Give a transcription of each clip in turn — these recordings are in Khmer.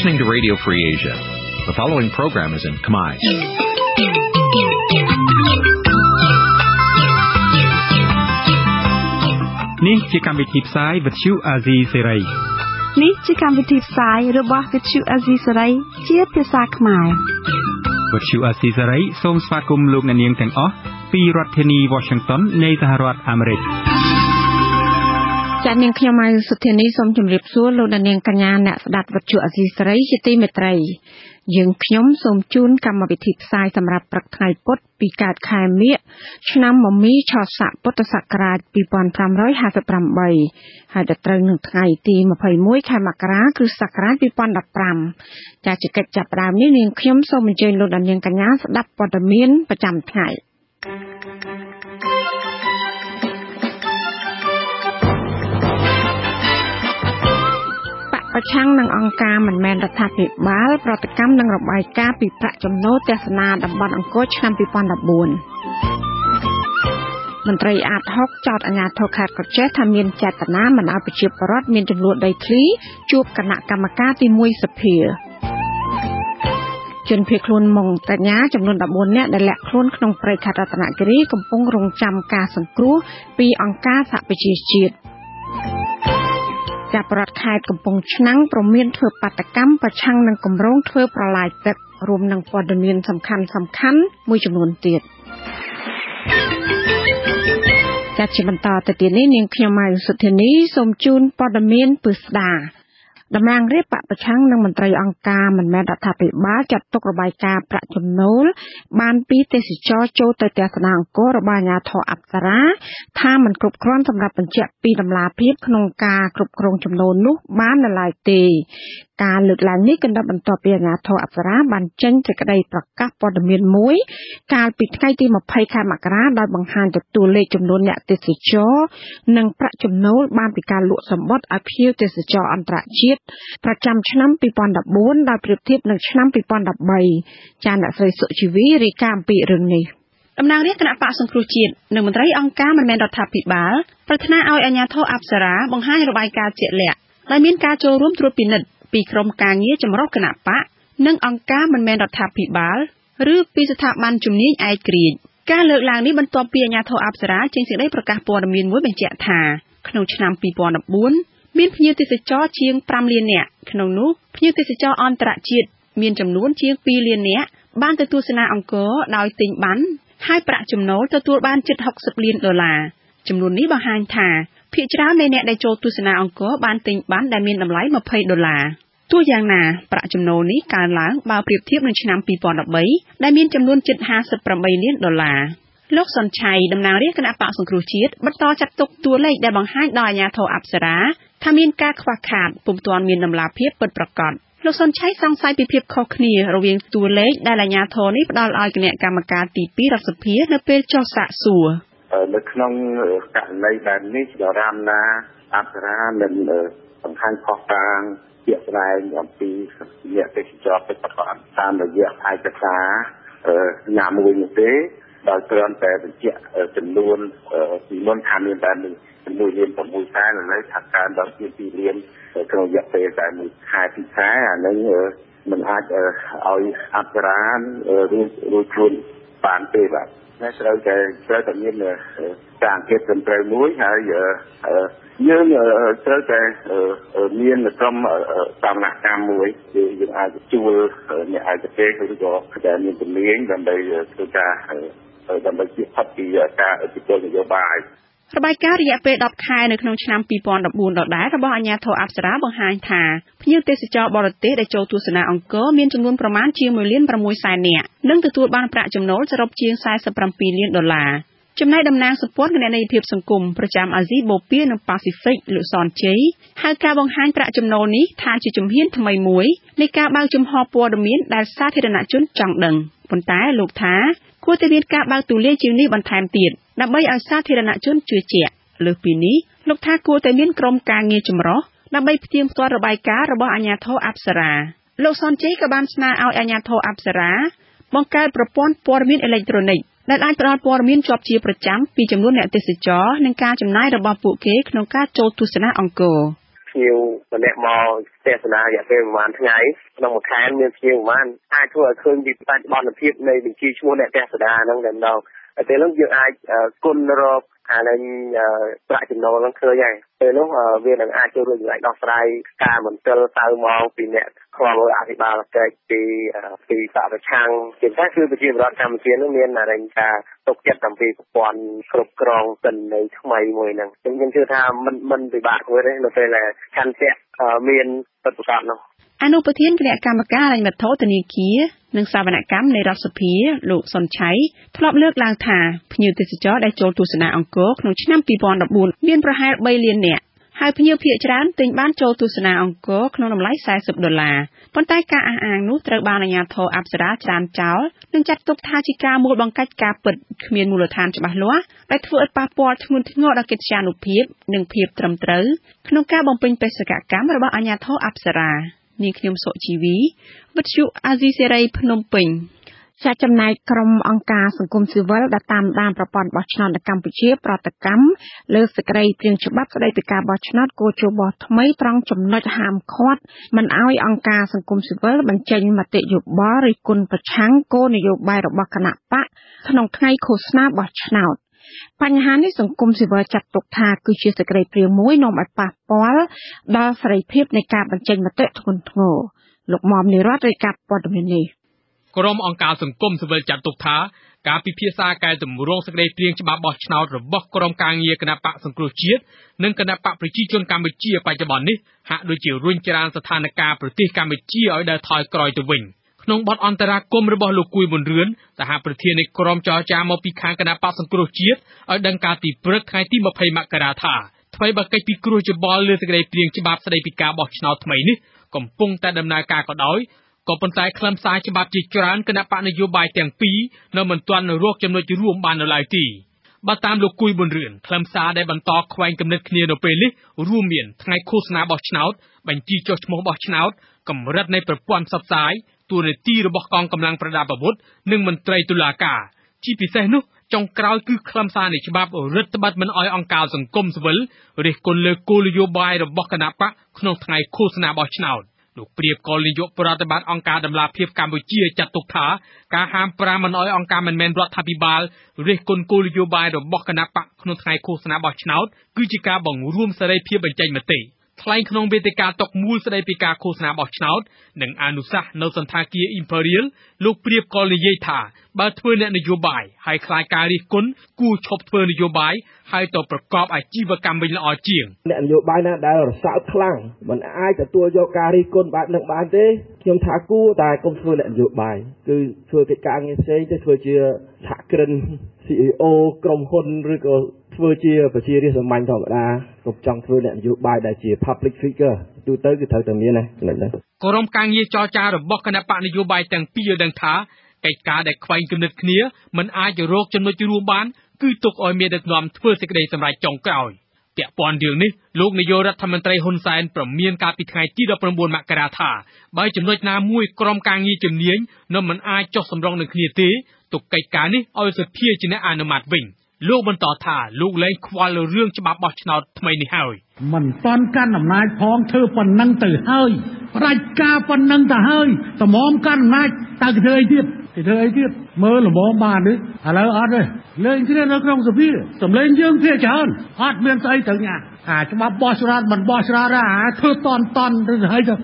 You're listening to Radio Free Asia. The following program is in Khmer. Nǐ chi càm bi tiệp xáy vệt chiu a zì sê réy នេះជាកម្មវិធីផ្សាយរបស់ Vithu Azisari ជាភាសាខ្មែរ វត្តជូអាស៊ីសេរីសូមស្វាគមន៍លោកអ្នកនាងទាំងអស់ពីរដ្ឋធានី Washington នៃសហរដ្ឋអាមេរិក ចា៎នាងខ្ញុំម៉ៅសុធានីសូមជម្រាបសួរលោកអ្នកនាងកញ្ញាអ្នកស្ដាប់វិទ្យុអសីសេរីជាទីមេត្រី យើងខ្ញុំសូមជូនកម្មវិធីផ្សាយសម្រាប់ព្រឹកថ្ងៃពុធពីកើតខែមិញឆ្នាំមមីឆស័កពុទ្ធសករាជ2558ហើយដល់ត្រូវនឹងថ្ងៃទី21ខែមករាគ្រិស្តសករាជ2015ចា៎ជាកិច្ចចាប់ផ្ដើមនេះនាងខ្ញុំសូមអញ្ជើញលោកអ្នកនាងកញ្ញាស្ដាប់ព័ត៌មានប្រចាំថ្ងៃ ប្រឆាំងនឹងអង្គការមិនមែនរដ្ឋាភិបាលប្រតិកម្មនឹងរបាយការណ៍ពីប្រាក់ចំណូលទស្សនាតំបន់អង្គរឆ្នាំ2014មន្ត្រីអាត6ចោតអាជ្ញាធរខេត្តកោះចេះថាមានចេតនាមិនឲ្យប្រជាពលរដ្ឋមានចំនួនដីធ្លីជួបគណៈកម្មការទី1សភាជនភៀសខ្លួនម៉ុងតញ្ញាចំនួន14នាក់ដែលលាក់ខ្លួនក្នុងព្រៃខេត្តរតនគិរីកំពុងរងចាំការសង្គ្រោះពីអង្គការសហប្រជាជាតិ ចាប់រដ្ឋខេត្តកំពង់ឆ្នាំងប្រមានធ្វើបាតកម្មប្រឆាំងនឹងគម្រោងធ្វើប្រឡាយទឹករួមនឹងព័ត៌មានសំខាន់សំខាន់មួយចំនួនទៀតចាត់ជាបន្តទៅទៀតនេះនាងខ្ញុំម៉ៅសុធានីសូមជូនព័ត៌មានពិស្ដា តំណាងរាជបពប្រឆាំងនិងមន្ត្រីអង្គការមិនមែនរដ្ឋាភិបាលចាត់ទុករបាយការណ៍ប្រាក់ចំណូលបានពីទេសចរចូលទៅទស្សនាអង្គររបស់អាជ្ញាធរអប្សរាថាมันគ្រប់គ្រាន់សម្រាប់បញ្ជាក់ពីដំណាភាពក្នុងការគ្រប់គ្រងចំណូលនោះបាននៅឡើយទេការលើកឡើងនេះគណៈបន្ទាប់ពីអាជ្ញាធរអប្សរាបានចេញសេចក្តីប្រកាសព័ត៌មានមួយ កាលពីថ្ងៃទី20ខែមករាដោយបង្ហាញទទួលលេខចំនួនអ្នកទេសចរនិងប្រាក់ចំណូលបានពីការលក់សម្បត្តិឲ្យភ្ញៀវទេសចរអន្តរជាតិប្រចាំឆ្នាំ2014ដោយប្រៀបធៀបនឹងឆ្នាំ2013ចាអ្នកស្រីសុជីវីរាយការណ៍អំពីរឿងនេះតំណាងរាជគណៈបកសង្គ្រោះជាតិនិងមន្ត្រីអង្គការមិនមែនរដ្ឋាភិបាលប្រាថ្នាឲ្យអាជ្ញាធរអប្សរាបង្ហាញរបាយការណ៍ជាក់លាក់ដែលមានការចូលរួមត្រួតពិនិត្យពីក្រុមការងារចម្រុះគណៈបកនិងអង្គការមិនមែនរដ្ឋាភិបាលឬពីស្ថាប័នជំនាញឯកគ្រាចការលើកឡើងនេះបន្ទាប់ពីអាជ្ញាធរអប្សរាចេញសេចក្តីប្រកាសព័ត៌មានមួយបញ្ជាក់ថាក្នុងឆ្នាំ2014 មានភ្ញៀវទេសចរជាង5លាននាក់ក្នុងនោះភ្ញៀវទេសចរអន្តរជាតិមានចំនួនជាង2លាននាក់បានទៅទស្សនាអង្គរដោយទិញបានហើយប្រាក់ចំណូលទទួលបានជិត60លានដុល្លារចំនួននេះបង្ហាញថាភាគច្រើននៃអ្នកដែលចូលទស្សនាអង្គរបានទិញបានដែលមានតម្លៃ20ដុល្លារទោះយ៉ាងណាប្រាក់ចំណូលនេះកើនឡើងបើប្រៀបធៀបនឹងឆ្នាំ2013ដែលមានចំនួនជិត58លានដុល្លារលោកសុនឆៃតំណាងរាជគណៈបកសង្គ្រោះជាតិបន្តចាត់ទុកតួលេខដែលបង្ហាញដោយអាជ្ញាធរអប្សរា ថាមានការខ្វះខាតពុំទាន់មានដំណាភាពពិតប្រាកដលោកសុនឆៃសង្ស័យពីភាពខុសគ្នារវាងតួលេខដែលអាជ្ញាធរនេះផ្ដល់ឲ្យគណៈកម្មការទី2រដ្ឋសភានៅពេលចុះសាកសួរនៅក្នុងករណីបែបនេះដរាមណាអប្សរាមិនបង្ហាញខុសតាងជាក់ស្ដែងអំពីអ្នកទេសចរពិតប្រាកដតាមរយៈឯកសារណាមួយនោះទេ ដោយគ្រាន់តែបញ្ជាក់ចំនួនពីមុនថាមានតែ1លាន6សែនឥឡូវថាកើនដល់ជា2លានក្នុងរយៈពេលតែមួយខែពីរខែអានឹងមិនអាចឲ្យអប្សរារួចរួចខ្លួនបានទេបាទតែត្រូវតែត្រូវតែមានការអង្កេតត្រឹមត្រូវមួយហើយយើងត្រូវតែមានក្រុមតាមនកម្មមួយគឺយើងអាចជួលអ្នកឯកទេសឬក៏ដែលមានជំនាញដើម្បីធ្វើការ ដើម្បីជៀសផុតពីការអធិបុលនយោបាយរបាយការណ៍រយៈពេល10ខែនៅក្នុងឆ្នាំ2014ដដែលរបស់អាជ្ញាធរអប្សរាបង្ហាញថាភ្ញៀវទេសចរបរទេសដែលចូលទស្សនាអង្គរមានចំនួនប្រមាណជា1លាន6សែននាក់និងទទួលបានប្រាក់ចំណូលសរុបជាង47លានដុល្លារចំណែកតំណាងសម្ព័ន្ធគណនេយ្យភាពសង្គមប្រចាំអាស៊ីបូព៌ានិងប៉ាស៊ីហ្វិកលោកសនជ័យហៅការបង្ហាញប្រាក់ចំណូលនេះថាជាជំហានថ្មីមួយនៃការបើកចំហព័ត៌មានដែលសាធារណជនចង់ដឹងប៉ុន្តែលោកថា គួរតែមានការបើកទូលាយជាងនេះបន្ថែមទៀតដើម្បីឲ្យសាធារណជនជឿជាក់លើសពីនេះលោកថាគួរតែមានក្រុមការងារចម្រុះដើម្បីផ្ទៀងផ្ទាត់របាយការណ៍របស់អាជ្ញាធរអប្សរាលោកសនជ័យក៏បានស្នើឲ្យអាជ្ញាធរអប្សរាបង្កើតប្រព័ន្ធព័ត៌មានអេឡិចត្រូនិកដែលអាចផ្ដល់ព័ត៌មានជាប់ជាប្រចាំពីចំនួនអ្នកទេសចរនិងការចំណាយរបស់ពួកគេក្នុងការចូលទស្សនាអង្គរ ភ្ញៀវម្នាក់មកទេសនារយៈពេលប្រហែលថ្ងៃក្នុងមួយខែមានភ្ញៀវប្រហែលអាចធ្វើឲ្យឃើញពីបច្ចុប្បន្នភាពនៃបញ្ជីឈ្មោះអ្នកទេសនាហ្នឹងតែម្ដងហើយពេលនោះយើងអាចគុណរកអានឹងប្រាក់ចំណូលហ្នឹងឃើញហើយ ពេលនោះវានឹងអាចជួយយើងអាចដោះស្រាយការមន្ទិលសៅមកពីអ្នកខ្វល់អភិបាលកិច្ចពីពីបរិឆាំងជាពិសេសគឺប្រជាពលរដ្ឋកម្ពុជានឹងមានអរិញការទុកចិត្តអំពីប្រព័ន្ធគ្រប់គ្រងទិន្នន័យថ្មីមួយហ្នឹងខ្ញុំខ្ញុំជឿថាមិនមិនពិបាកគួរទេនៅពេលដែលឆន្ទៈមានបទប្រកាសនោះអនុប្រធានគណៈកម្មការអាជ្ញាធរធនាគារនិងសាវនកម្មនៃរដ្ឋសភាលោកសុនឆៃធ្លាប់លើកឡើងថាភ្ញៀវទេសចរដែលចូលទស្សនាអង្គរក្នុងឆ្នាំ2014មានប្រហែល3លាននាក់ ហើយភ្ញៀវភាគច្រើនទិញបានចូលទស្សនាអង្គរក្នុងតម្លៃ40ដុល្លារប៉ុន្តែការអះអាងនោះត្រូវបានអាជ្ញាធរអប្សរាច្រានចោលនិងចាត់ទុកថាជាការមូលបង្កាច់ការពិតគ្មានមូលដ្ឋានច្បាស់លាស់ដែលធ្វើឲ្យប៉ះពាល់ធ្ងន់ធ្ងរដល់កិត្តិយសភាពនិងភាពត្រឹមត្រូវក្នុងការបំពេញបេសកកម្មរបស់អាជ្ញាធរអប្សរានាងខ្ញុំសុជីវីវិទ្យុអាស៊ីសេរីភ្នំពេញ ចាចំណែកក្រុមអង្គការសង្គមស៊ីវិលដែលតាមដានប្រព័ន្ធបោះឆ្នោតនៅកម្ពុជា ប្រតិកម្មលើសេចក្តីព្រាងច្បាប់ស្តីពីការបោះឆ្នោតគោលជបថ្មីត្រង់ចំណុចហាមឃាត់មិនឲ្យអង្គការសង្គមស៊ីវិលបញ្ចេញមតិយោបល់ឬគុណប្រឆាំងគោលនយោបាយរបស់គណៈបកក្នុងថ្ងៃឃោសនាបោះឆ្នោតបញ្ហានេះសង្គមស៊ីវិលចាត់ទុកថាគឺជាសេចក្តីព្រាងមួយនាំឲ្យប៉ះពាល់ដល់សេរីភាពនៃការបញ្ចេញមតិធ្ងន់ធ្ងរលោកមុំនិរតរាយការណ៍ព័ត៌មាននេះ ក្រុមអង្គការសង្គមស៊ីវិលចាត់ទុកថាការពិភាក្សាកែតម្រង់សេចក្តីព្រាងច្បាប់បោះឆ្នោតរបស់ក្រុមការងារគណៈបកសង្គ្រោះជាតិនិងគណៈបកប្រជាជនកម្ពុជាបច្ចុប្បន្ននេះហាក់ដូចជារុញច្រានស្ថានភាពប្រទេសកម្ពុជាឲ្យដើរថយក្រោយទៅវិញក្នុងបទអន្តរាគមរបស់លោកគួយប៊ុនរឿនសហប្រធាននៃក្រុមចរចាមកពីខាងគណៈបកសង្គ្រោះជាតិឲ្យដឹងការទីព្រឹកថ្ងៃទី20មករាថាថ្មីបើកិច្ចពិគ្រោះយោបល់លើសេចក្តីព្រាងច្បាប់ស្តីពីការបោះឆ្នោតថ្មីនេះកំពុងតែដំណើរការក៏ដោយ ក៏ប៉ុន្តែខ្លឹមសារច្បាប់ជាច្រើនគណៈបកនយោបាយទាំងពីរនៅមិនទាន់រកចំណុចរួមបាននៅឡើយទេបើតាមលោកគួយប៊ុនរឿនខ្លឹមសារដែលបន្តខ្វែងគំនិតគ្នានៅពេលនេះរួមមានថ្ងៃឃោសនាបោះឆ្នោតបញ្ជីចុះឈ្មោះបោះឆ្នោតកម្រិតនៃប្រព័ន្ធផ្សព្វផ្សាយទួនាទីរបស់កងកម្លាំងប្រដាប់អាវុធនិងមន្ត្រីតុលាការជាពិសេសនោះចុងក្រោយគឺខ្លឹមសារនៃច្បាប់រដ្ឋបတ်មិនអោយអង្គការសង្គមស៊ីវិលរិះគន់លើគោលនយោបាយរបស់គណៈបកក្នុងថ្ងៃឃោសនាបោះឆ្នោត លោកព្រៀបក៏នាយកប្រតិបត្តិអង្គការដំឡាភិបកម្ពុជាចាត់ទុកថាការហាមប្រាមមិនអោយអង្គការមិនមែនរដ្ឋាភិបាលរិះគន់គោលនយោបាយរបស់គណៈបកក្នុងថ្ងៃឃោសនាបោះឆ្នោតគឺជាការបង្រួមសេរីភាពបញ្ចេញមតិ ថ្លែងក្នុងវេទិកាតុកមូលស្ដីពីការឃោសនាបោះឆ្នោតនិងអនុសាសន៍នៅសន្តាគារ Imperial លោកព្រៀបក៏និយាយថាបើធ្វើអ្នកនយោបាយហើយខ្លាចការរិះគន់គួរឈប់ធ្វើនយោបាយហើយទៅប្រកបអាជីវកម្មវិញល្អជាងអ្នកនយោបាយណាដែលរសើបខ្លាំងមិនអាចទទួលយកការរិះគន់បែបនឹងបានទេខ្ញុំថាគួរតែកុំធ្វើអ្នកនយោបាយគឺធ្វើកិច្ចការងារផ្សេងទៅធ្វើជាសហគ្រិន CEO ក្រុមហ៊ុនឬក៏ ធ្វើជាប្រជារាស្ត្រសាមញ្ញធម្មតាកុំចង់ធ្វើអ្នកនយោបាយដែលជា public figure ទូទៅគឺត្រូវតែមានណាចំណុចហ្នឹងក្រុមការងារចរចារបស់គណៈបកនយោបាយទាំងពីរដឹងថាកិច្ចការដែលខ្វែងគំនិតគ្នាមិនអាចរកចំណុចរួមបានគឺទុកឲ្យមានដឹកនាំធ្វើសេចក្តីសម្រេចចុងក្រោយពាក់ព័ន្ធរឿងនេះលោកនាយករដ្ឋមន្ត្រីហ៊ុនសែនប្រមានកាលពីថ្ងៃទី19មករាថាបើចំណុចណាមួយក្រុមការងារជំនាញនៅមិនអាចចុះសម្រុងនឹងគ្នាទេទុកកិច្ចការនេះឲ្យសភាជាអ្នកអនុម័តវិញ លោកបន្តថាលោកលែងខ្វល់លើរឿងច្បាប់បោះឆ្នោតថ្មីនេះហើយមិនតាន់កាន់អំណាចផងធ្វើប៉ុណ្ណឹងទៅហើយប្រាច់ការប៉ុណ្ណឹងទៅហើយតម្រាំកាន់អំណាចតើគេធ្វើអីទៀតគេធ្វើអីទៀតមើលល្មមបានទេឥឡូវអត់ទេលេងគ្នានៅក្នុងសភាសម្លេងយើងភាច្រើនអត់មានស្អីទៅញ៉ាអាច្បាប់បោះឆ្នោតមិនបោះឆ្នោតអាធ្វើតន់តន់ទៅហើយទៅ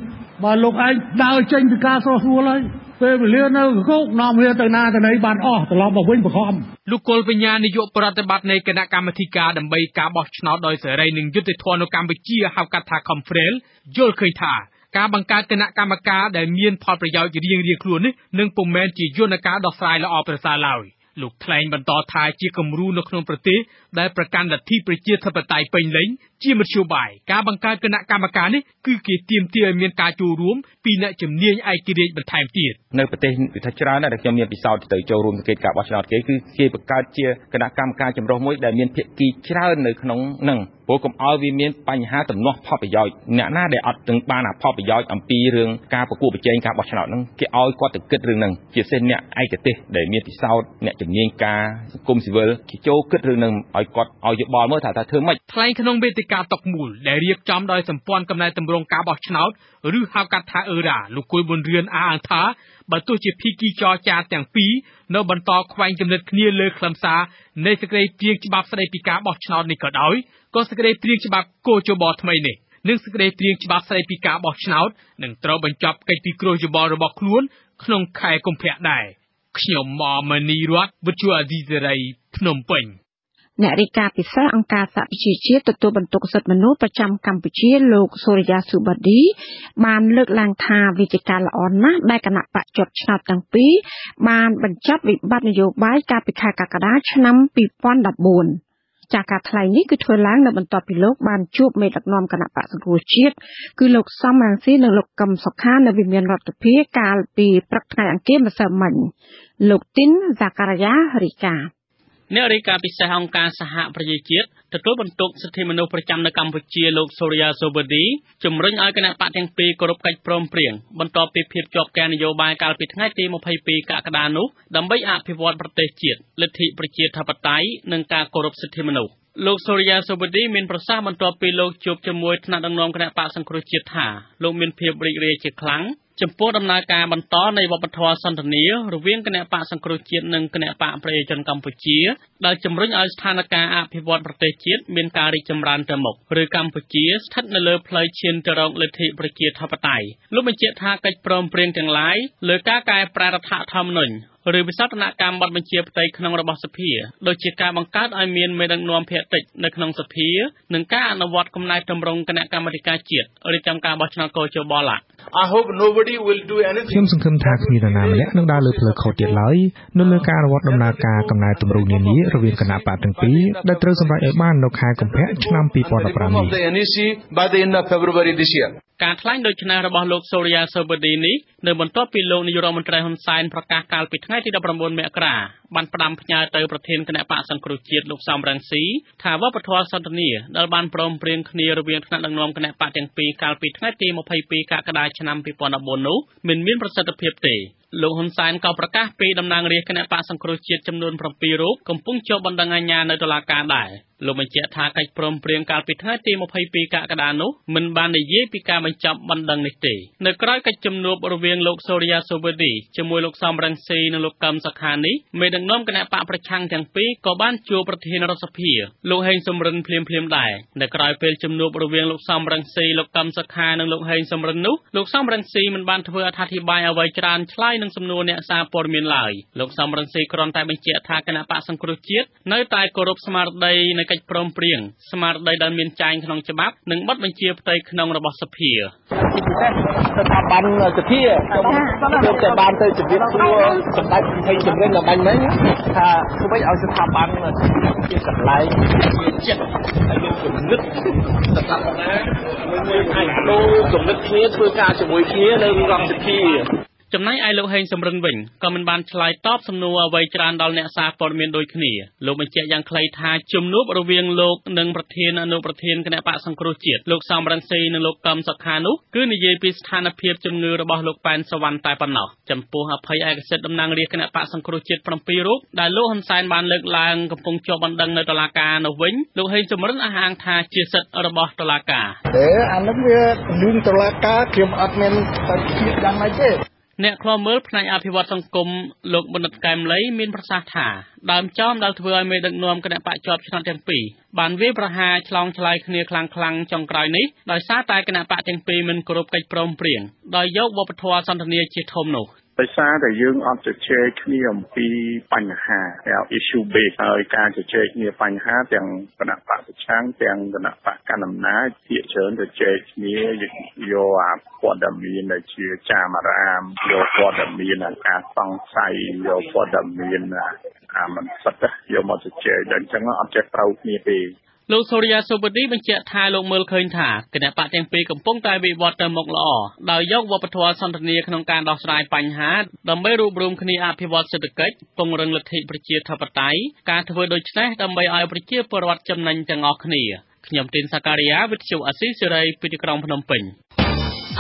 បើលោកឯងដើរចេញពីការស្រោះស្រួលហើយ ពេលវេលានៅកោកនាំវាទៅណាទៅណីបានអស់ត្រឡប់មកវិញបខំលោកគុលបញ្ញានាយកប្រតិបត្តិនៃគណៈកម្មាធិការដើម្បីការបោះឆ្នោតដោយសេរីនិងយុត្តិធម៌នៅកម្ពុជាហៅកាត់ថា Confrel យល់ឃើញថាការបង្កើតគណៈកម្មការដែលមានផលប្រយោជន៍រៀងៗខ្លួននេះនឹងពុំមែនជាយន្តការដោះស្រាយល្អប្រសើរឡើយលោកថ្លែងបន្តថាជាគំរូនៅក្នុងប្រទេសដែលប្រកាន់លទ្ធិប្រជាធិបតេយ្យពេញលេញជាមធ្យោបាយការបង្កើតគណៈកម្មការនេះគឺគេទាមទារឲ្យមានការចូលរួមពីអ្នកជំនាញឯករាជ្យបន្ថែមទៀតនៅប្រទេសវិថាច្រើនដែលខ្ញុំមានពិសោធន៍ទៅចូលរួមសង្កេតការបោះឆ្នោតគេគឺគេបង្កើតជាគណៈកម្មការចម្រុះមួយដែលមានភាគីច្រើននៅក្នុងនឹងព្រោះកុំឲ្យវាមានបញ្ហាទំនាស់ផលប្រយោជន៍អ្នកណាដែលអត់ទាំងបានផលប្រយោជន៍អំពីរឿងការប្រកួតប្រជែងការបោះឆ្នោតហ្នឹងគេឲ្យគាត់ទៅគិតរឿងហ្នឹងជាពិសេសអ្នកឯកទេសដែលមានពិសោធន៍អ្នកជំនាញការសង្គមស៊ីវិលគេចូលគិតរឿងហ្នឹងឲ្យគាត់ឲ្យយោបល់មើលថាថាធ្វើម៉េចថ្លែងក្នុងវេទិការຕົកមូលដែលរៀបចំដោយសម្ព័ន្ធកំណែតម្រង់ការបោះឆ្នោតឬហៅកាត់ថាអឺរ៉ាលោកគួយប៊ុនរឿនអះអាងថាបើទោះជាភីគីចរចាទាំងពីរនៅបន្តខ្វែងគំនិតគ្នាលើខ្លឹមសារនៃសេចក្តីព្រាងច្បាប់ស្តីពីការបោះឆ្នោតនេះក៏ដោយក៏សេចក្តីព្រាងច្បាប់កោជបថ្មីនេះនិងសេចក្តីព្រាងច្បាប់ស្តីពីការបោះឆ្នោតនឹងត្រូវបញ្ចប់កិច្ចពិគ្រោះយោបល់របស់ខ្លួនក្នុងខែកុម្ភៈដែរខ្ញុំម៉មនីរតវិទ្យុអាស៊ីសេរីភ្នំពេញ អ្នករាយការណ៍ពិសេសអង្គការសហប្រជាជាតិទទួលបន្ទុកសិទ្ធិមនុស្សប្រចាំកម្ពុជាលោកសូរិយាសុបាឌីបានលើកឡើងថាវិជាការល្អណាស់ដែលគណៈបកជាប់ឆ្នោតទាំងពីរបានបញ្ចប់វិបត្តិនយោបាយកាលពីខែកក្កដាឆ្នាំ2014ចាការថ្លែងនេះគឺធ្វើឡើងនៅបន្ទាប់ពីលោកបានជួបមេដឹកនាំគណៈបកសង្គ្រោះជាតិគឺលោកសំរងស៊ីនិងលោកកឹមសុខានៅវិមានរដ្ឋាភិបាលកាលពីព្រឹកថ្ងៃអង្គារម្សិលមិញលោកទីនហ្សាការីយ៉ារីកា អ្នករាយការណ៍ពិសេសអង្គការសហប្រជាជាតិទទួលបន្ទុកសិទ្ធិមនុស្សប្រចាំនៅកម្ពុជាលោកសូរិយាសូបឌីជំរុញឲ្យគណៈបកទាំងពីរគោរពកិច្ចព្រមព្រៀងបន្ទាប់ពីភាពជាប់គាំងនយោបាយកាលពីថ្ងៃទី22កក្កដានោះដើម្បីអភិវឌ្ឍប្រទេសជាតិលទ្ធិប្រជាធិបតេយ្យនិងការគោរពសិទ្ធិមនុស្សលោកសូរិយាសូបឌីមានប្រសាសន៍បន្ទាប់ពីលោកជួបជាមួយថ្នាក់ដឹកនាំគណៈបកសង្គ្រោះជាតិថាលោកមានភាពរីករាយជាខ្លាំង ចំពោះដំណើរការបន្តនៃវប្បធម៌សន្ទនារវាងគណៈបកសង្គ្រោះជាតិនិងគណៈបកប្រជាជនកម្ពុជាដែលជំរុញឲ្យស្ថានភាពអភិវឌ្ឍប្រទេសជាតិមានការរីកចម្រើនទៅមុខឬកម្ពុជាស្ថិតនៅលើផ្លូវឈានទៅរកលទ្ធិប្រជាធិបតេយ្យលោកបញ្ជាក់ថាកិច្ចព្រមព្រៀងទាំងឡាយលើការកែប្រែរដ្ឋធម្មនុញ្ញ ឬវិសោធនកម្មបទបញ្ជាផ្ទៃក្នុងរបស់សភាដូចជាការបង្កើតឲ្យមានមេដឹកនាំភាគតិចនៅក្នុងសភានិងការអនុវត្តកំណែទម្រង់គណៈកម្មាធិការជាតិរៀបចំការបោះឆ្នោតកោជបឡា I hope nobody will do anything ខ្ញុំសង្ឃឹមថាគ្មាននរណាម្នាក់នឹងដើរលើផ្លូវខុសទៀតឡើយនៅលើការអនុវត្តដំណើរការកំណែទម្រង់នានារវាងគណៈបកទាំងពីរដែលត្រូវសម្រេចឲ្យបាននៅខែកុម្ភៈឆ្នាំ2015នេះការថ្លែងដូចនេះរបស់លោកសូរិយាសូបឌីនេះនៅបន្ទាប់ពីលោកនាយរដ្ឋមន្ត្រីហ៊ុនសែនប្រកាសកាលពីថ្ងៃទី19មករាបានផ្ដាំផ្ញើទៅប្រធានគណៈបកសង្គ្រោះជាតិលោកសំរងស៊ីថាវប្បធម៌សន្តិនិកដែលបានព្រមព្រៀងគ្នារវាងថ្នាក់ដឹកនាំគណៈបកទាំងពីរកាលពីថ្ងៃទី22កក្កដាឆ្នាំ2014នោះមិនមានប្រសិទ្ធភាពទេលោកហ៊ុនសែនក៏ប្រកាសពីតំណាងរាស្ត្រគណៈបកសង្គ្រោះជាតិចំនួន7រូបកំពុងជាប់បណ្ដឹងអាជ្ញានៅតុលាការដែរ លោកបញ្ជាក់ថាកិច្ចព្រមព្រៀងកាលពីថ្ងៃទី22កក្កដានោះមិនបាននិយាយពីការបញ្ចប់បណ្ដឹងនេះទេនៅក្រៅកិច្ចជំនួបរវាងលោកសូរិយាសូវឌីជាមួយលោកសំរងស៊ីនិងលោកកឹមសុខានេះមេដឹកនាំគណៈបកប្រឆាំងទាំងពីរក៏បានជួបប្រធានរដ្ឋសភាលោកហេងសំរិនភ្លាមភ្លាមដែរនៅក្រៅពេលជំនួបរវាងលោកសំរងស៊ីលោកកឹមសុខានិងលោកហេងសំរិននោះលោកសំរងស៊ីមិនបានធ្វើអត្ថាធិប្បាយអ្វីច្រើនឆ្លើយនឹងសំណួរអ្នកសារព័ត៌មានឡើយលោកសំរងស៊ីគ្រាន់តែបញ្ជាក់ថាគណៈបកសង្គ្រោះជាតិនៅតែគោរពស្មារតីនៃកិច្ចព្រមព្រៀងស្មារតីដែលមានចែងក្នុងច្បាប់និងបទបញ្ជាផ្ទៃក្នុងរបស់សភាជាពិសេសស្ថាប័នសភាខ្ញុំខ្ញុំតែបានទៅជម្រាបសួរសម្ដេចភ័យចម្រិនដល់បាញ់មិញថាធ្វើម៉េចឲ្យស្ថាប័នជាកន្លែងជាចិត្តហើយមានគំនិតស្ថាបនាមួយអាចដូរគំនិតគ្នាធ្វើការជាមួយគ្នានៅរដ្ឋសភា ចំណែកឯលោកហេងសំរិនវិញក៏មិនបានឆ្លើយតបសំណួរអ្វីច្រើនដល់អ្នកសារព័ត៌មានដូចគ្នាលោកបញ្ជាក់យ៉ាងខ្លីថាជំនួបរវាងលោកនិងប្រធានអនុប្រធានគណៈបកសង្គ្រោះជាតិលោកសំរងស៊ីនិងលោកកឹមសុខានោះគឺនិយាយពីស្ថានភាពជំងឺរបស់លោកប៉ែនសវណ្ណតែប៉ុណ្ណោះចំពោះអភ័យឯកសិទ្ធិតំណាងរាស្ត្រគណៈបកសង្គ្រោះជាតិ7រូបដែលលោកហ៊ុនសែនបានលើកឡើងកំពុងជាប់បណ្ដឹងនៅតុលាការនោះវិញលោកហេងសំរិនអះអាងថាជាសិទ្ធិរបស់តុលាការទេអានោះវារឿងតុលាការខ្ញុំអត់មានបទភាពយ៉ាងម៉េចទេ អ្នកខ្លាំមើលផ្នែកអភិវឌ្ឍសង្គមលោកបណ្ឌិតកែមលីមានប្រសាសន៍ថាដើមចំដែលធ្វើឲ្យមេដឹកនាំគណៈបកជាប់ឆ្នោតទាំងពីរបានវាយប្រហារឆ្លងឆ្លើយគ្នាខ្លាំងខ្លាំងចុងក្រោយនេះដោយសារតែគណៈបកទាំងពីរមិនគោរពកិច្ចព្រមព្រៀងដោយយកវប្បធម៌សន្តិនិកជាធំនោះ ដោយសារតែយើងអត់ជជែកគ្នាអំពីបញ្ហាហៅ issue base ហើយការជជែកគ្នាបញ្ហាទាំងគណៈបកប្រឆាំងទាំងគណៈបកកណ្ដាលអំណាចភាគច្រើនជជែកគ្នាយកអាព័ត៌មានដែលជាចាមរាមយកព័ត៌មានអាការសង្ស័យយកព័ត៌មានអាមិនសិតយកមកជជែកដល់អញ្ចឹងអត់ចេះត្រូវគ្នាទេ លោកសូរិយាសុបឌីបញ្ជាក់ថាលោកមើលឃើញថាគណៈបកទាំងពីរកំពុងតែវិវត្តទៅមុខល្អដោយយកវប្បធម៌សន្តិនិកក្នុងការដោះស្រាយបញ្ហាដើម្បីរួបរวมគ្នាអភិវឌ្ឍសេដ្ឋកិច្ចពង្រឹងលទ្ធិប្រជាធិបតេយ្យការធ្វើដូច្នេះដើម្បីឲ្យប្រជាពលរដ្ឋចំណេញទាំងអស់គ្នាខ្ញុំទីនសាការីយ៉ាវិទ្យុអស៊ីសេរីពីទីក្រុងភ្នំពេញ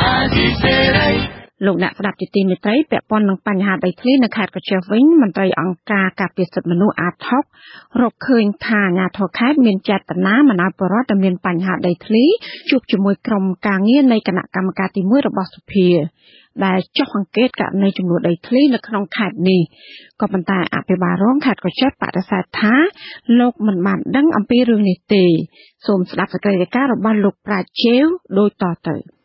អាស៊ីសេរី លោកអ្នកស្ដាប់ជាទីមេត្រីពាក់ព័ន្ធនឹងបញ្ហាដីធ្លីនៅខេត្តកោះចេះវិញមន្ត្រីអង្គការការពារសិទ្ធិមនុស្សអាត6រកឃើញថាអាជ្ញាធរខេត្តមានចេតនាមិនឲ្យប្រជាពលរដ្ឋដែលមានបញ្ហាដីធ្លីជួបជាមួយក្រុមការងារនៃគណៈកម្មការទី1របស់សភាដែលចុះអង្កេតករណីចំនួនដីធ្លីនៅក្នុងខេត្តនេះក៏ប៉ុន្តែអភិបាលរងខេត្តកោះចេះបដិសេធថាលោកមិនបានដឹងអំពីរឿងនេះទេ សូមស្ដាប់សេចក្តីរាយការណ៍របស់លោកប្រាជជេវដូចតទៅ។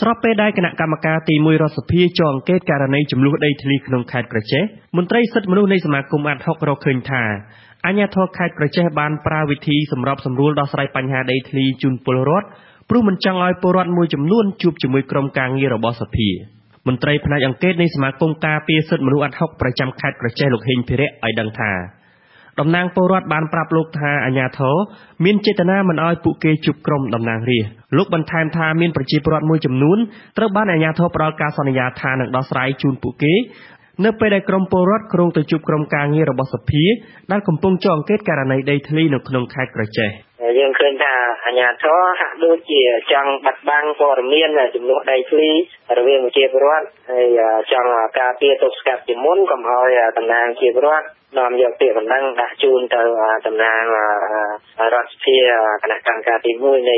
ស្របពេលដែលគណៈកម្មការទី1រដ្ឋសភាចុះអង្កេតករណីចំនួនដីធ្លីក្នុងខេត្តក្រចេះមន្ត្រីសិទ្ធិមនុស្សនៃសមាគមអាត់ហុករកឃើញថាអាជ្ញាធរខេត្តក្រចេះបានប្រើវិធីសម្របសម្រួលដោះស្រាយបញ្ហាដីធ្លីជូនពលរដ្ឋព្រោះមិនចង់ឲ្យពលរដ្ឋមួយចំនួនជួបជាមួយក្រុមការងាររបស់សភាមន្ត្រីផ្នែកអង្កេតនៃសមាគមការពារសិទ្ធិមនុស្សអាត់ហុកប្រចាំខេត្តក្រចេះលោកហេងភិរៈឲ្យដឹងថា តំណាងពលរដ្ឋបានប្រាប់លោកថាអាញាធរមានចេតនាមិនអោយពួកគេជួបក្រុមតំណាងរាស្ត្រលោកបន្ថែមថាមានប្រជាពលរដ្ឋមួយចំនួនត្រូវបានអាញាធរផ្ដល់ការសន្យាថានឹងដោះស្រាយជូនពួកគេនៅពេលដែលក្រមពលរដ្ឋក្រុងទៅជួបក្រុមការងាររបស់សភាដែលកំពុងចុះអង្កេតករណីដីធ្លីនៅក្នុងខេត្តក្រចេះយើងឃើញថាអាញាធរហាក់ដូចជាចង់បាត់បង់ព័ត៌មានចំនួនដីធ្លីរវាងប្រជាពលរដ្ឋហើយចង់ការពារទុកស្កាត់ជាមុនកុំឲ្យតំណាងជាពលរដ្ឋ នាំយកពាក្យបណ្ដឹងដាក់ជូនទៅតំណាងរដ្ឋសភាគណៈកម្មការទី1នៃ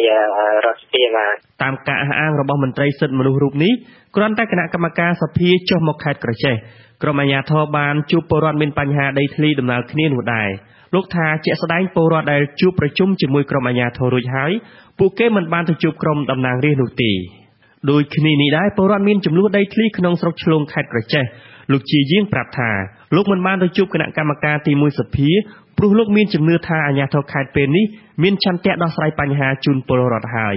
រដ្ឋសភាបាទតាមការអះអាងរបស់មន្ត្រីសិទ្ធិមនុស្សរូបនេះគ្រាន់តែគណៈកម្មការសភាចុះមកខេត្តក្រចេះក្រុមអាជ្ញាធរបានជួបពលរដ្ឋមានបញ្ហាដីធ្លីដំណើរគ្នានោះដែរលោកថាជាក់ស្ដែងពលរដ្ឋដែលជួបប្រជុំជាមួយក្រុមអាជ្ញាធររួចហើយពួកគេមិនបានទៅជួបក្រុមតំណាងរាស្ត្រនោះទេដោយគ្នានេះដែរពលរដ្ឋមានចំនួនដីធ្លីក្នុងស្រុកឆ្លងខេត្តក្រចេះលោកជាយាងប្រាប់ថា លោកមិនបានទៅជួបគណៈកម្មការទី1សភាព្រោះលោកមានជំនឿថាអាជ្ញាធរខេត្តពេលនេះមានឆន្ទៈដោះស្រាយបញ្ហាជូនពលរដ្ឋហើយ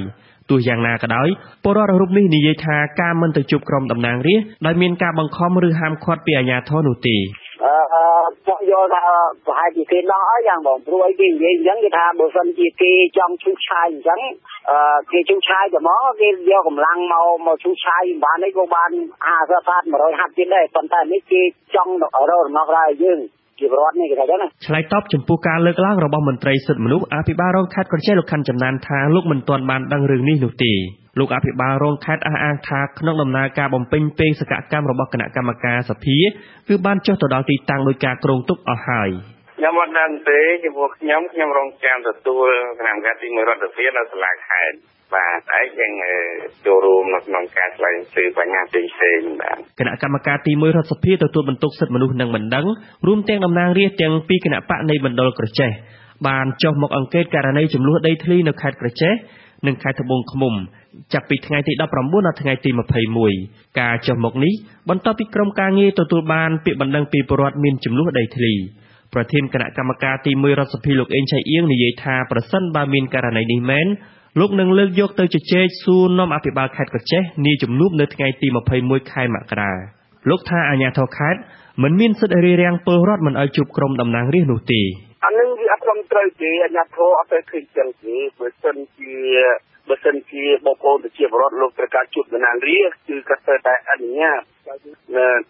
ទោះយ៉ាងណាក៏ដោយពលរដ្ឋរូបនេះនិយាយថាការមិនទៅជួបក្រុមតំណាងរាស្ត្រដោយមានការបង្ខំឬហាមឃាត់ពីអាជ្ញាធរនោះទេ អឺខ្ញុំយល់ថាប្រហែលជាគេដោះហើយយ៉ាងបងព្រោះអីគេនិយាយអញ្ចឹងគេថាបើសិនជាគេចង់ឈូសឆាយអញ្ចឹងអឺគេឈូសឆាយទៅមកគេយកកម្លាំងមកមកឈូសឆាយបាននេះក៏បាន50ថា150ទៀតដែរប៉ុន្តែនេះគេចង់រករំដោះរាយយើង ជាប្រវត្តិនេះគេថាចឹងណាឆ្លើយតបចំពោះការលើកឡើងរបស់មន្ត្រីសិទ្ធិមនុស្សអភិបាលរងខេត្តក្រចេះលោកខាន់ចំណានថាលោកមិនទាន់បានដឹងរឿងនេះនោះទេលោកអភិបាលរងខេត្តអះអាងថាក្នុងដំណើរការបំពេញពេងសកម្មរបស់គណៈកម្មការសភាគឺបានចុះទៅដល់ទីតាំងដោយការគ្រោងទុកអស់ហើយ ខ្ញុំអត់ដឹងទេចំពោះខ្ញុំខ្ញុំរងចាំទទួលគណៈកម្មការទី1រដ្ឋសភានៅសាលាខេត្តបាទឯងយើងចូលរួមនៅក្នុងការឆ្លើយស៊ឺបញ្ហាផ្សេងផ្សេងបាទគណៈកម្មការទី1រដ្ឋសភាទទួលបន្ទុកសិទ្ធិមនុស្សនិងបណ្ដឹងរួមទាំងតំណាងរាស្ត្រទាំងពីគណៈបកនៃមណ្ឌលក្រចេះបានចុះមកអង្កេតករណីចំនួនដីធ្លីនៅខេត្តក្រចេះនិងខេត្តត្បូងឃ្មុំចាប់ពីថ្ងៃទី19ដល់ថ្ងៃទី21ការចុះមកនេះបន្ទាប់ពីក្រុមការងារទទួលបានពាក្យបណ្ដឹងពីពលរដ្ឋមានចំនួនដីធ្លី ប្រធានគណៈកម្មការទី1រដ្ឋសភាលោកអេងឆៃអៀងនិយាយថាប្រសិនបើមានករណីនេះមែនលោកនឹងលើកយកទៅជជែកសួរនាំអភិបាលខេត្តកោះចេះនាជំនួបនៅថ្ងៃទី21ខែមករាលោកថាអាជ្ញាធរខេត្តមិនមានសិទ្ធិរារាំងពលរដ្ឋមិនឲ្យជួបក្រុមតំណាងរាស្ត្រនោះទេអានឹងវាអត់ត្រឹមត្រូវទេអាជ្ញាធរអត់ទៅឃើញចឹងទេបើសិនជាបើសិនជាបងប្អូនប្រជាពលរដ្ឋលោកត្រូវការជួបតំណាងរាស្ត្រគឺគាត់ត្រូវតែអនុញ្ញាត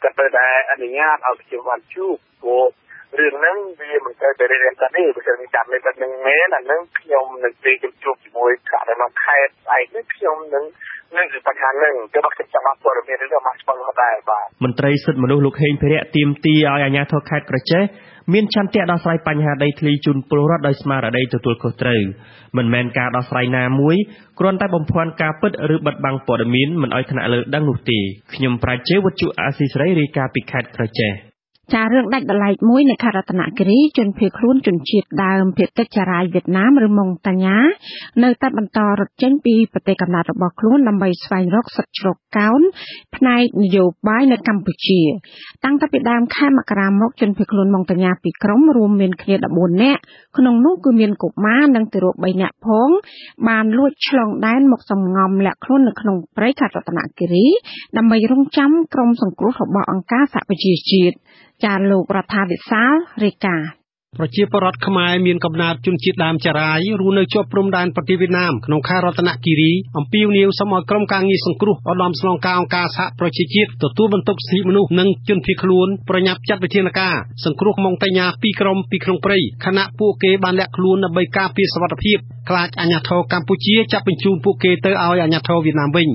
គាត់ត្រូវតែអនុញ្ញាតឲ្យប្រជាពលរដ្ឋជួបព្រោះ រឿងហ្នឹងវាមិនទៅតែរៀនតែនេះបើមិនចាំលេខនឹងមែនអាហ្នឹងខ្ញុំនឹងទៅជួបជាមួយការិយាល័យខេត្តឯនេះខ្ញុំនឹងនឹងគឺបញ្ហាហ្នឹងគឺមកចាំមកព័ត៌មានឬមកស្ពងដែរបាទមន្ត្រីសិទ្ធិមនុស្សលោកហេងភិរៈទៀមទីឲ្យអាជ្ញាធរខេត្តក្រចេះមានឆន្ទៈដោះស្រាយបញ្ហាដីធ្លីជូនពលរដ្ឋដោយស្មារតីទទួលខុសត្រូវមិនមែនការដោះស្រាយណាមួយគ្រាន់តែបំភាន់ការពិតឬបិទបាំងព័ត៌មានមិនឲ្យថ្នាក់លើដឹងនោះទេខ្ញុំប្រាជ្ញវុទ្ធុអាស៊ីសេរីរាយការណ៍ពីខេត្តក្រចេះ ចារឿងដាច់ដライមួយនៅខេត្តរតនគិរីជនភៀសខ្លួនជនជាតិដើមភាគតិចចារាយវៀតណាមឬម៉ុងតាញ៉ានៅតែបន្តរត់ចេញពីប្រទេសកំណើតរបស់ខ្លួនដើម្បីស្វែងរកសិទ្ធិជ្រកកោនផ្នែកនយោបាយនៅកម្ពុជា តាំងពីពីដើមខែមករាមកជនភៀសខ្លួនម៉ុងតាញ៉ាពីរក្រុមរួមមានគ្នា14នាក់ក្នុងនោះគឺមានកុមារនិងទារក3នាក់ផងបានលួចឆ្លងដែនមកសំងំលាក់ខ្លួននៅក្នុងព្រៃខេត្តរតនគិរីដើម្បីរងចាំក្រុមសង្គ្រោះរបស់អង្គការសហប្រជាជាតិចាលោករដ្ឋាវិសាលរាយការណ៍ប្រជាពលរដ្ឋខ្មែរមានកំណើតជនជាតិដើមចារាយរស់នៅជាប់ព្រំដែនប្រទេសវៀតណាមក្នុងខេត្តរតនគិរីអំពាវនាវសូមឲ្យក្រុមការងារសង្គ្រោះឧត្តមស្នងការអង្គការសហប្រជាជាតិទទួលបន្ទុកសិទ្ធិមនុស្សនិងជនភៀសខ្លួនប្រញាប់ចាត់វិធានការសង្គ្រោះម៉ុងតេញ៉ាពីរក្រុមពីក្នុងព្រៃខណៈពួកគេបានលាក់ខ្លួនដើម្បីការពារសុវត្ថិភាពខ្លាចអាញាធរកម្ពុជាចាប់បញ្ជូនពួកគេទៅឲ្យអាញាធរវៀតណាមវិញ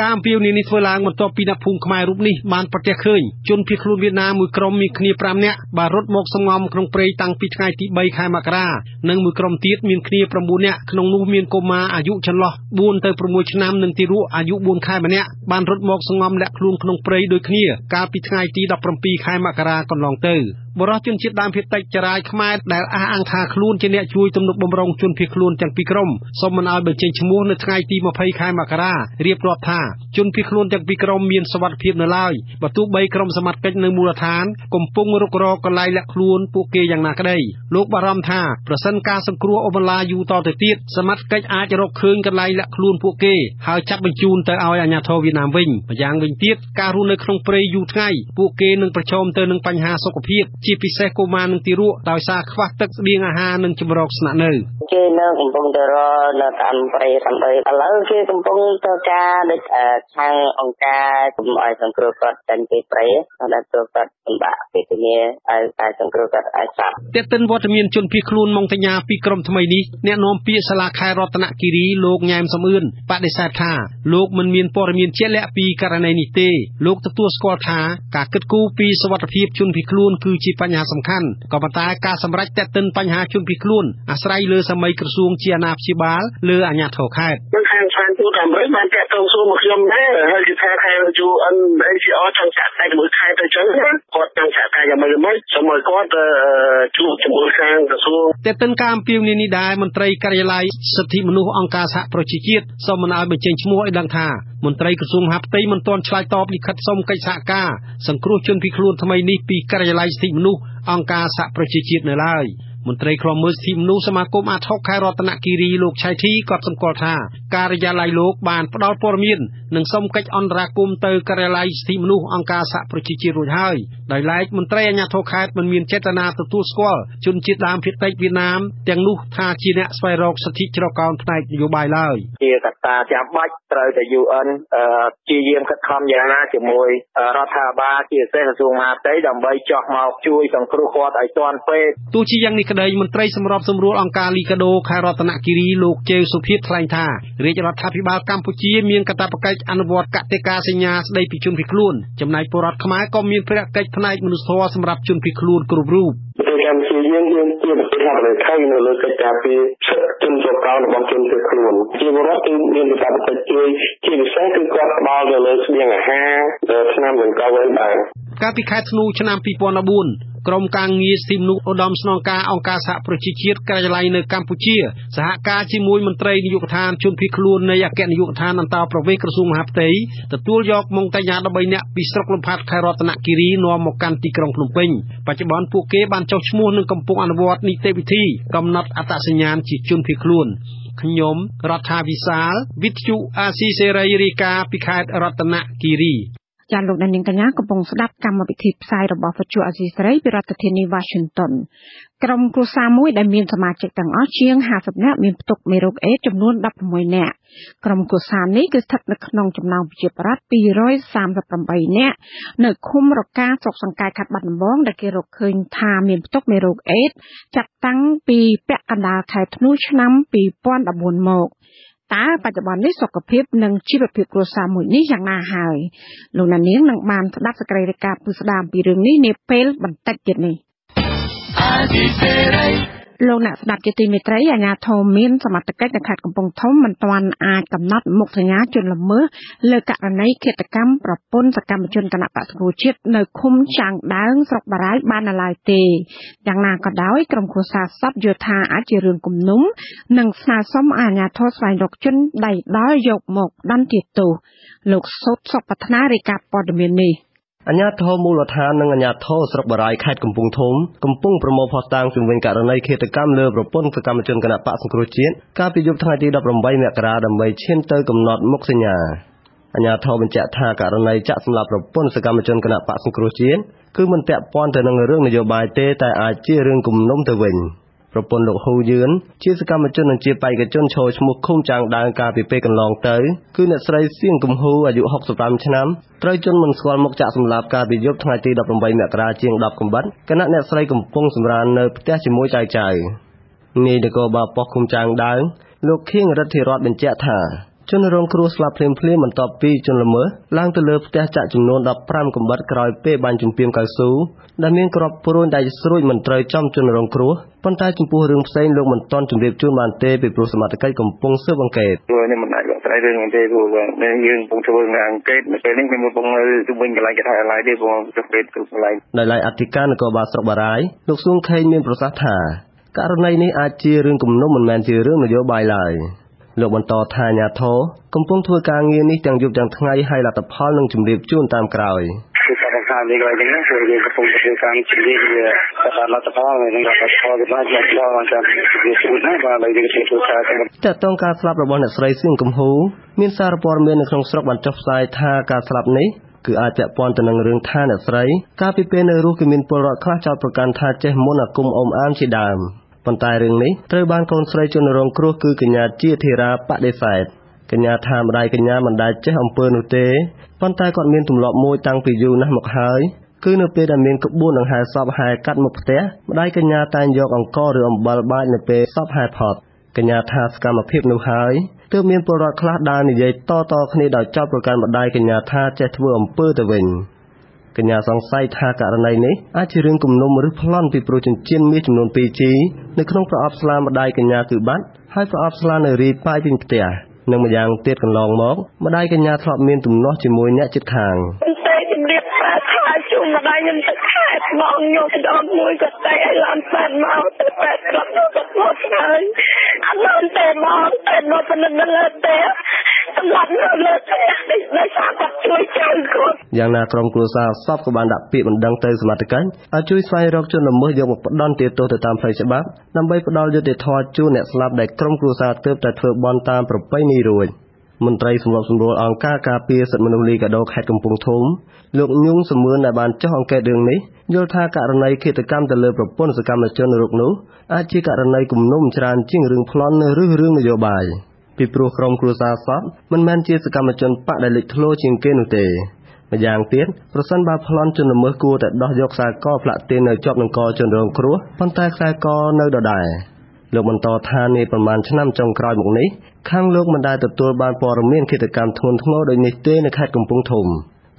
ការអំពាវនាវនេះធ្វើឡើងបន្ទាប់ពីអ្នកភូមិខ្មែររូបនេះបានប្រទះឃើញជនភៀសខ្លួនវៀតណាមមួយក្រុមមានគ្នា5នាក់បានរត់មកសំងំក្នុងព្រៃតាំងពីថ្ងៃទី3ខែមករានិងមួយក្រុមទៀតមានគ្នា9នាក់ក្នុងនោះមានកុមារអាយុចន្លោះ4ទៅ6ឆ្នាំនិងទារកអាយុ4ខែម្នាក់បានរត់មកសំងំលាក់ខ្លួនក្នុងព្រៃដូចគ្នាកាលពីថ្ងៃទី17ខែមករាកន្លងទៅ បរិសុជនជាតិដើមភាគតិចចរាយខ្មែរដែលអះអាងថាខ្លួនជាអ្នកជួយទំនុកបំរុងជនភៀសខ្លួនទាំងពីរក្រុមសូមមិនឲ្យបញ្ចេញឈ្មោះនៅថ្ងៃទី20ខែមករារៀបរាប់ថាជនភៀសខ្លួនទាំងពីរក្រុមមានសុវត្ថិភាពនៅឡើយបើទោះបីក្រុមសមត្ថកិច្ចនៅមូលដ្ឋានកំពុងរុករកកន្លែងលាក់ខ្លួនពួកគេយ៉ាងណាក្តីលោកបារម្ភថាប្រសិនការសង្គ្រោះអូបន្លាយូរតទៅទៀតសមត្ថកិច្ចអាចរកឃើញកន្លែងលាក់ខ្លួនពួកគេហើយចាប់បញ្ជូនទៅឲ្យអាជ្ញាធរវៀតណាមវិញម្យ៉ាងវិញទៀតការរស់នៅក្នុងព្រៃយូរថ្ងៃពួកគេនឹងប្រឈមទៅនឹងបញ្ហាសុខភាពជាពិសេសកុមារនិងទារកដោយសារខ្វះទឹកស្បៀងអាហារនិងជំរកស្នាក់នៅគេនៅកំពុងទៅរនៅតាមព្រៃតាមដីឥឡូវគេកំពុងធ្វើការដូចខាងអង្គការកុំឲ្យសង្គ្រោះគាត់ចេញពីព្រៃដល់ទៅគាត់សម្បាក់ពីគ្នាឲ្យឲ្យសង្គ្រោះគាត់ឲ្យចាប់តែទិនវត្តមានជនភៀសខ្លួនមកតញ្ញាពីក្រុមថ្មីនេះអ្នកនាំពាក្យសាលាខេត្តរតនគិរីលោកញ៉ែមសំអឿនបដិសេធថាលោកមិនមានព័ត៌មានជាក់លាក់ពីករណីនេះទេលោកទទួលស្គាល់ថាការគិតគូរពីសុវត្ថិភាពជនភៀសខ្លួនគឺជាបញ្ហាសំខាន់ក៏ប៉ុន្តែការសម្រេចតេតិនបញ្ហាជនភៀសខ្លួនអាស្រ័យលើសម័យក្រសួងជាអាណាព្យាបាលលើអាជ្ញាធរខេត្តនឹងខាងស្ថានទូតអាមេរិកបានតាក់ទងសួរមកខ្ញុំដែរហើយគេថាខាង UN ACR ចង់ចាត់តែជាមួយខេត្តទៅចឹងគាត់ចង់ចាត់តែយ៉ាងម៉េចម៉េចសូមឲ្យគាត់ជួបជាមួយខាងក្រសួងតេតិនការអំពាវនាវនេះដែរមន្ត្រីការិយាល័យសិទ្ធិមនុស្សអង្គការសហប្រជាជាតិសូមមិនឲ្យបញ្ចេញឈ្មោះឲ្យដឹងថាមន្ត្រីក្រសួងមហាផ្ទៃមិនទាន់ឆ្លើយតបលិខិតសុំកិច្ចសហការសង្គ្រោះជនភៀសខ្លួនថ្មីនេះពីការិយាល័យសិទ្ធិមនុស្សអង្គការសហប្រជាជាតិនៅឡើយ មន្ត្រីខ្លំមើលសិទ្ធិមនុស្សសមាគមអាត6ខេត្តរតនគិរីលោកឆៃធីក៏សម្គាល់ថាការិយាល័យលោកបានផ្ដល់ព័ត៌មាននិងសុំកិច្ចអន្តរាគមន៍ទៅការិយាល័យសិទ្ធិមនុស្សអង្គការសហប្រជាជាតិរួចហើយដោយឡែកមន្ត្រីអាជ្ញាធរខេត្តមិនមានចេតនាទទួលស្គាល់ជនជាតិដើមភាគតិចវៀតណាមទាំងនោះថាជាអ្នកស្វែងរកសិទ្ធិជ្រកកោនផ្នែកនយោបាយឡើយជាកត្តាចាំបាច់ត្រូវតែ UN ព្យាយាមខិតខំយ៉ាងណាជាមួយរដ្ឋាភិបាលជាពិសេសក្រសួងមហាផ្ទៃដើម្បីចោះមកជួយសង្គ្រោះគាត់ឲ្យទាន់ពេលទោះជាយ៉ាងនេះក្តីមន្ត្រីសម្របសម្រួលអង្គការលីកាដូខេត្តរតនគិរីលោកជេវសុភីថ្លែងថារាជរដ្ឋាភិបាលកម្ពុជាមានកាតព្វកិច្ចអនុវត្តកតិកាសញ្ញាស្តីពីជនភៀសខ្លួនចំណែកពលរដ្ឋខ្មែរក៏មានភារកិច្ចផ្នែកមនុស្សធម៌សម្រាប់ជនភៀសខ្លួនគ្រប់រូបកម្ពុជាយើងយើងជាប្រទេសប្រទេសថៃនៅលើកិច្ចការពីសិទ្ធិជនជាប់កោនរបស់ជនភៀសខ្លួនជាពលរដ្ឋគឺមានកាតព្វកិច្ចជួយជាពិសេសគឺគាត់ផ្ដល់ទៅលើស្បៀងអាហារឆ្នាំនិងកៅអីដែរកាលពីខែធ្នូឆ្នាំ2014 ក្រុមការងារសិទ្ធិមនុស្សឧត្តមស្នងការអង្គការសហប្រជាជាតិការិយាល័យនៅកម្ពុជាសហការជាមួយមន្ត្រីនាយកដ្ឋានជនភៀសខ្លួននៃអគ្គនាយកដ្ឋានអន្តរប្រវេសក្រសួងមហាផ្ទៃទទួលយកមុងតញ្ញា13នាក់ពីស្រុកលំផាត់ខេត្តរតនគិរីនាំមកកាន់ទីក្រុងភ្នំពេញបច្ចុប្បន្នពួកគេបានចុះឈ្មោះនិងកំពុងអនុវត្តនីតិវិធីកំណត់អត្តសញ្ញាណជាជនភៀសខ្លួនខ្ញុំរដ្ឋាវិសាលវិទ្យុអាស៊ីសេរីរាយការណ៍ពីខេត្តរតនគិរី ចាលោកនាងកញ្ញាកំពុងស្ដាប់កម្មវិធីផ្សាយរបស់វិទ្យុអសីស្រីពីរដ្ឋធានី Washington ក្រុមគ្រួសារមួយដែលមានសមាជិកទាំងអស់ជាង50នាក់មានផ្ទុកមេរោគអេដចំនួន16នាក់ក្រុមគ្រួសារនេះគឺស្ថិតនៅក្នុងចំណោមប្រជាប្រដ្ឋ238នាក់នៅឃុំរកាស្រុកសង្កែខេត្តបាត់ដំបងដែលគេរកឃើញថាមានផ្ទុកមេរោគអេដចាប់តាំងពីពាក់កណ្ដាលខែធ្នូឆ្នាំ2014មក តើបច្ចុប្បន្ននេះសុខភាពនិងជីវភាពគ្រួសារមួយនេះយ៉ាងណាហើយលោកណានៀងនឹងបានស្ដាប់សេចក្តីរាយការណ៍ពុស្ដាមពីរឿងនេះនាពេលបន្តិចទៀតនេះ លោកអ្នកស្ដាប់ជាទីមេត្រីអាជ្ញាធរមានសមត្ថកិច្ចនៅខេត្តកំពង់ធំមិនទាន់អាចកំណត់មុខសញ្ញាជនល្មើសលើករណីឃាតកម្មប្រពន្ធសកម្មជនគណៈបក្សប្រជាជាតិនៅឃុំចាងដើងស្រុកបារាយបាននៅឡើយទេយ៉ាងណាក៏ដោយក្រុមគ្រួសារសពយល់ថាអាចជារឿងគំនុំនិងស្នើសុំអាជ្ញាធរស្វែងរកជនដៃដល់យកមកដណ្ដៀទោសលោកសុតសុខប្រាថ្នារាយការណ៍ព័ត៌មាននេះ អាជ្ញាធរមូលដ្ឋាននិងអាជ្ញាធរស្រុកបារាយខេត្តកំពង់ធំកំពុងប្រមូលភស្តុតាងជំវិញករណីឃាតកម្មលើប្រពន្ធសកម្មជនគណបកសង្គ្រោះជាតិកាលពីយប់ថ្ងៃទី18មករាដើម្បីឈានទៅកំណត់មុខសញ្ញាអាជ្ញាធរបញ្ជាក់ថាករណីចាក់សម្លាប់ប្រពន្ធសកម្មជនគណបកសង្គ្រោះជាតិគឺមិនពាក់ព័ន្ធទៅនឹងរឿងនយោបាយទេតែអាចជារឿងគំនុំទៅវិញ។ ប្រពន្ធលោកហ៊ូយឿនជាសកម្មជននិងជាបេក្ខជនឈរឈ្មោះឃុំចាងដើងកាលពីពេលកន្លងទៅគឺអ្នកស្រីសៀងកំហូអាយុ65ឆ្នាំត្រូវជន់មិនស្គាល់មុខចាក់សម្លាប់កាលពីយប់ថ្ងៃទី18មករាជាង10កំបិតគណៈអ្នកស្រីកំពុងសម្រាននៅផ្ទះជាមួយចៅចៅនាយនគរបាលប៉ុស្តិ៍ឃុំចាងដើងលោកខៀងរិទ្ធិរដ្ឋបញ្ជាក់ថា ជនរងគ្រោះស្លាប់ភ្លាមៗបន្ទាប់ពីជនល្មើសឡើងទៅលើផ្ទះចាក់ចំនួន15កំបិតក្រោយពេលបាញ់ជំពាមកៅស៊ូដែលមានក្របព្រួញដែលស្រួចមិនត្រូវចំជនរងគ្រោះប៉ុន្តែចំពោះរឿងផ្សេងលោកមិនទាន់ជម្រាបជូនបានទេពីព្រោះសមត្ថកិច្ចកំពុងស៊ើបអង្កេតព្រោះនេះមិនអាចបកស្រាយរឿងនេះទេព្រោះយើងកំពុងធ្វើការអង្កេតនៅពេលនេះខ្ញុំកំពុងនៅជុំវិញកន្លែងកថាឡើយទេព្រោះទៅពេទ្យគ្រប់កន្លែងដោយឡែកអធិការនគរបាលស្រុកបារាយលោកសួងខេងមានប្រសាសន៍ថាករណីនេះអាចជារឿងគំនុំមិនមែនជារឿងនយោបាយឡើយ លោកបន្តថាអាញាធរកំពុងធ្វើការងារនេះទាំងយប់ទាំងថ្ងៃហើយលទ្ធផលនឹងជម្រាបជូនតាមក្រោយគឺការខាងនេះក៏យ៉ាងនេះគឺយើងកំពុងធ្វើការជម្រាបវាតែលទ្ធផលនឹងលទ្ធផលវាបានយកដល់មកតាមវាស្រួលណាស់បាទហើយយើងធ្វើការតើតងការស្លាប់របស់អ្នកស្រីសៀងកំហូមានសារព័ត៌មាននៅក្នុងស្រុកបានចុះផ្សាយថាការស្លាប់នេះគឺអាចពាក់ព័ន្ធទៅនឹងរឿងថាអ្នកស្រីកាលពីពេលនៅរស់គឺមានពលរដ្ឋខ្លះចោទប្រកាន់ថាចេះមន្តអាគមអមអានជាដើម ប៉ុន្តែរឿងនេះត្រូវបានកូនស្រីជនរងគ្រោះគឺកញ្ញាជាធីរាបដិសេធកញ្ញាថាម្ដាយកញ្ញាមិនដែលចេះអំពើនោះទេប៉ុន្តែគាត់មានទម្លាប់មួយតាំងពីយូរណាស់មកហើយគឺនៅពេលដែលមានក្បួនដង្ហែសពហែកាត់មុខផ្ទះម្ដាយកញ្ញាតែងយកអង្ករឬអំបិលបាចនៅពេលសពហែផុតកញ្ញាថាសកម្មភាពនោះហើយទើបមានពលរដ្ឋខ្លះដើរនិយាយតតគ្នាដោយចោទប្រកាន់ម្ដាយកញ្ញាថាចេះធ្វើអំពើទៅវិញ កញ្ញាសង្ស័យថាករណីនេះអាចជារឿងគំនុំឬប្លន់ពីព្រោះចិញ្ចៀនមាសចំនួន 2G នៅក្នុងប្រអប់ស្លាម្ដាយកញ្ញាគឺបាត់ហើយប្រអប់ស្លានៅរីប៉ាយពេញផ្ទះនិងម្យ៉ាងទៀតកន្លងមកម្ដាយកញ្ញាធ្លាប់មានទំនាស់ជាមួយអ្នកជិតខាងតែជំរាបថាថាជុំម្ដាយខ្ញុំទៅខេត្តមកខ្ញុំដងមួយក៏តែឲ្យឡានប៉ែនមកទៅប៉ែនគាត់ទៅគាត់មកហើយអត់បានតែមកតែមកប៉ុណ្ណឹងលើទេ សម្រាប់នៅលើផ្ទះនេះដោយសារគាត់ជួយចៅគាត់យ៉ាងណាក្រុមគ្រួសារសពក៏បានដាក់ពាក្យបណ្ដឹងទៅសមត្ថកិច្ចឲ្យជួយស្វែងរកជនល្មើសយកមកផ្ដន់ទាទោសទៅតាមផ្លូវច្បាប់ដើម្បីផ្ដល់យុត្តិធម៌ជូនអ្នកស្លាប់ដែលក្រុមគ្រួសារទើបតែធ្វើបន់តាមប្រពៃណីរួចមន្ត្រីសម្របសម្រួលអង្គការការពារសិទ្ធិមនុស្សលីកាដូខេត្តកំពង់ធំលោកញូងសមឿនដែលបានចុះអង្កេតរឿងនេះយល់ថាករណីឃាតកម្មទៅលើប្រពន្ធសកម្មជនរូបនោះអាចជាករណីគំនុំច្រើនជាងរឿងប្លន់ឬរឿងនយោបាយ។ ពីព្រោះក្រុមគ្រួសារសពមិនមែនជាសកម្មជនបកដែលលេចធ្លោជាងគេនោះទេម្យ៉ាងទៀតប្រសិនបើប្លន់ជនល្មើសគួរតែដោះយកខ្សែកផ្លាក់ទៀននៅជាប់នឹងកជនរងគ្រោះប៉ុន្តែខ្សែកនៅដដែលលោកបន្តថានាប្រមាណឆ្នាំចុងក្រោយមកនេះខាងលោកមិនដែលទទួលបានព័ត៌មានឃាតកម្មធ្ងន់ធ្ងរដូចនេះទេនៅខេត្តកំពង់ធំ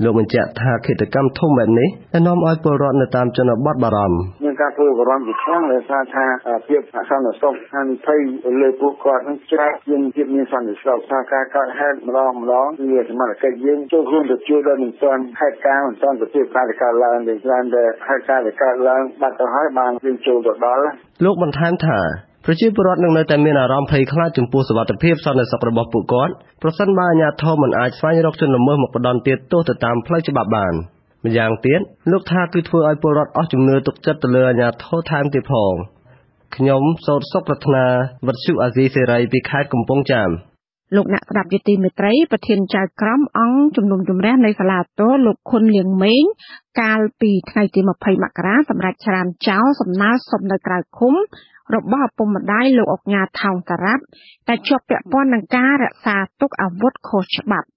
លោកបញ្ជាក់ថាឃាតកម្មធំបែបនេះដែលនាំឲ្យពលរដ្ឋនៅតាមជនបទបារម្ភមានការធ្វើបារម្ភជាខ្លាំងដោយសារថាភាពអសន្តិសុខហានិភ័យលើពួកគាត់នឹងច្រើនជាងភាពមានសន្តិសុខថាការកើតហេតុម្ដងម្ដងគឺសមត្ថកិច្ចយើងចូលរួមទៅជួយដល់មិនទាន់ហេតុការណ៍មិនទាន់ទៅភាពការកើតឡើងដែលច្រើនតែហេតុការណ៍ដែលកើតឡើងបាត់ទៅហើយបានយើងចូលទៅដល់លោកបន្ថែមថា ប្រជាពលរដ្ឋនឹងនៅតែមានអារម្មណ៍ភ័យខ្លាចចំពោះសុវត្ថិភាពសន្តិសុខរបស់ពួកគាត់ប្រសិនបើអាជ្ញាធរមិនអាចស្វែងរកជនល្មើសមកផ្ដន់ទោសទៅតាមផ្លូវច្បាប់បានម្យ៉ាងទៀតលោកថាគឺធ្វើឲ្យពលរដ្ឋអស់ជំនឿទុកចិត្តទៅលើអាជ្ញាធរថែមទៀតផងខ្ញុំសោតសុកប្រាថ្នាវិទ្យុអាស៊ីសេរីពីខេត្តកំពង់ចាមលោកអ្នកស្ដាប់យុតិមេត្រីប្រធានចៅក្រមអង្គជំនុំជម្រះនៃសាលាតោលោកខុនលៀងម៉េងកាលពីថ្ងៃទី20មករាសម្រាប់ច្រានចោលសំណើសុំនៅក្រៅឃុំ របស់ឪពុកម្ដាយលោកអុកញ៉ាថោងតារ៉ាប់តែជាប់ពាក់ព័ន្ធនឹងការរក្សាទុកអាវុធខុសច្បាប់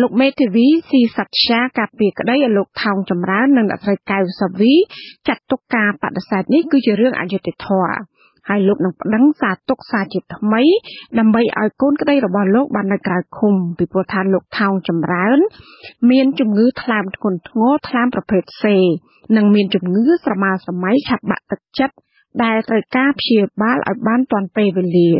លោកមេធាវីស៊ីសច្ឆាកាពីក្តីឲ្យលោកថោងចម្រើននិងអ្នកស្រីកៅសាវីចាត់ទុកការបដិសេធនេះគឺជារឿងអយុត្តិធម៌ហើយលោកនឹងប្តឹងសារទុកសារជាថ្មី ដើម្បីឲ្យកូនក្តីរបស់លោកបាននៅក្រៅឃុំពីព្រោះថាលោកថោងចម្រើន មានជំងឺថ្លើមធ្ងន់ធ្ងរថ្លើមប្រភេទ C និងមានជំងឺស្រមាលស្រមៃឆាប់បាក់ទឹកចិត្ត ដែលត្រូវការព្យាបាលឲ្យបានទាន់ពេលវេលា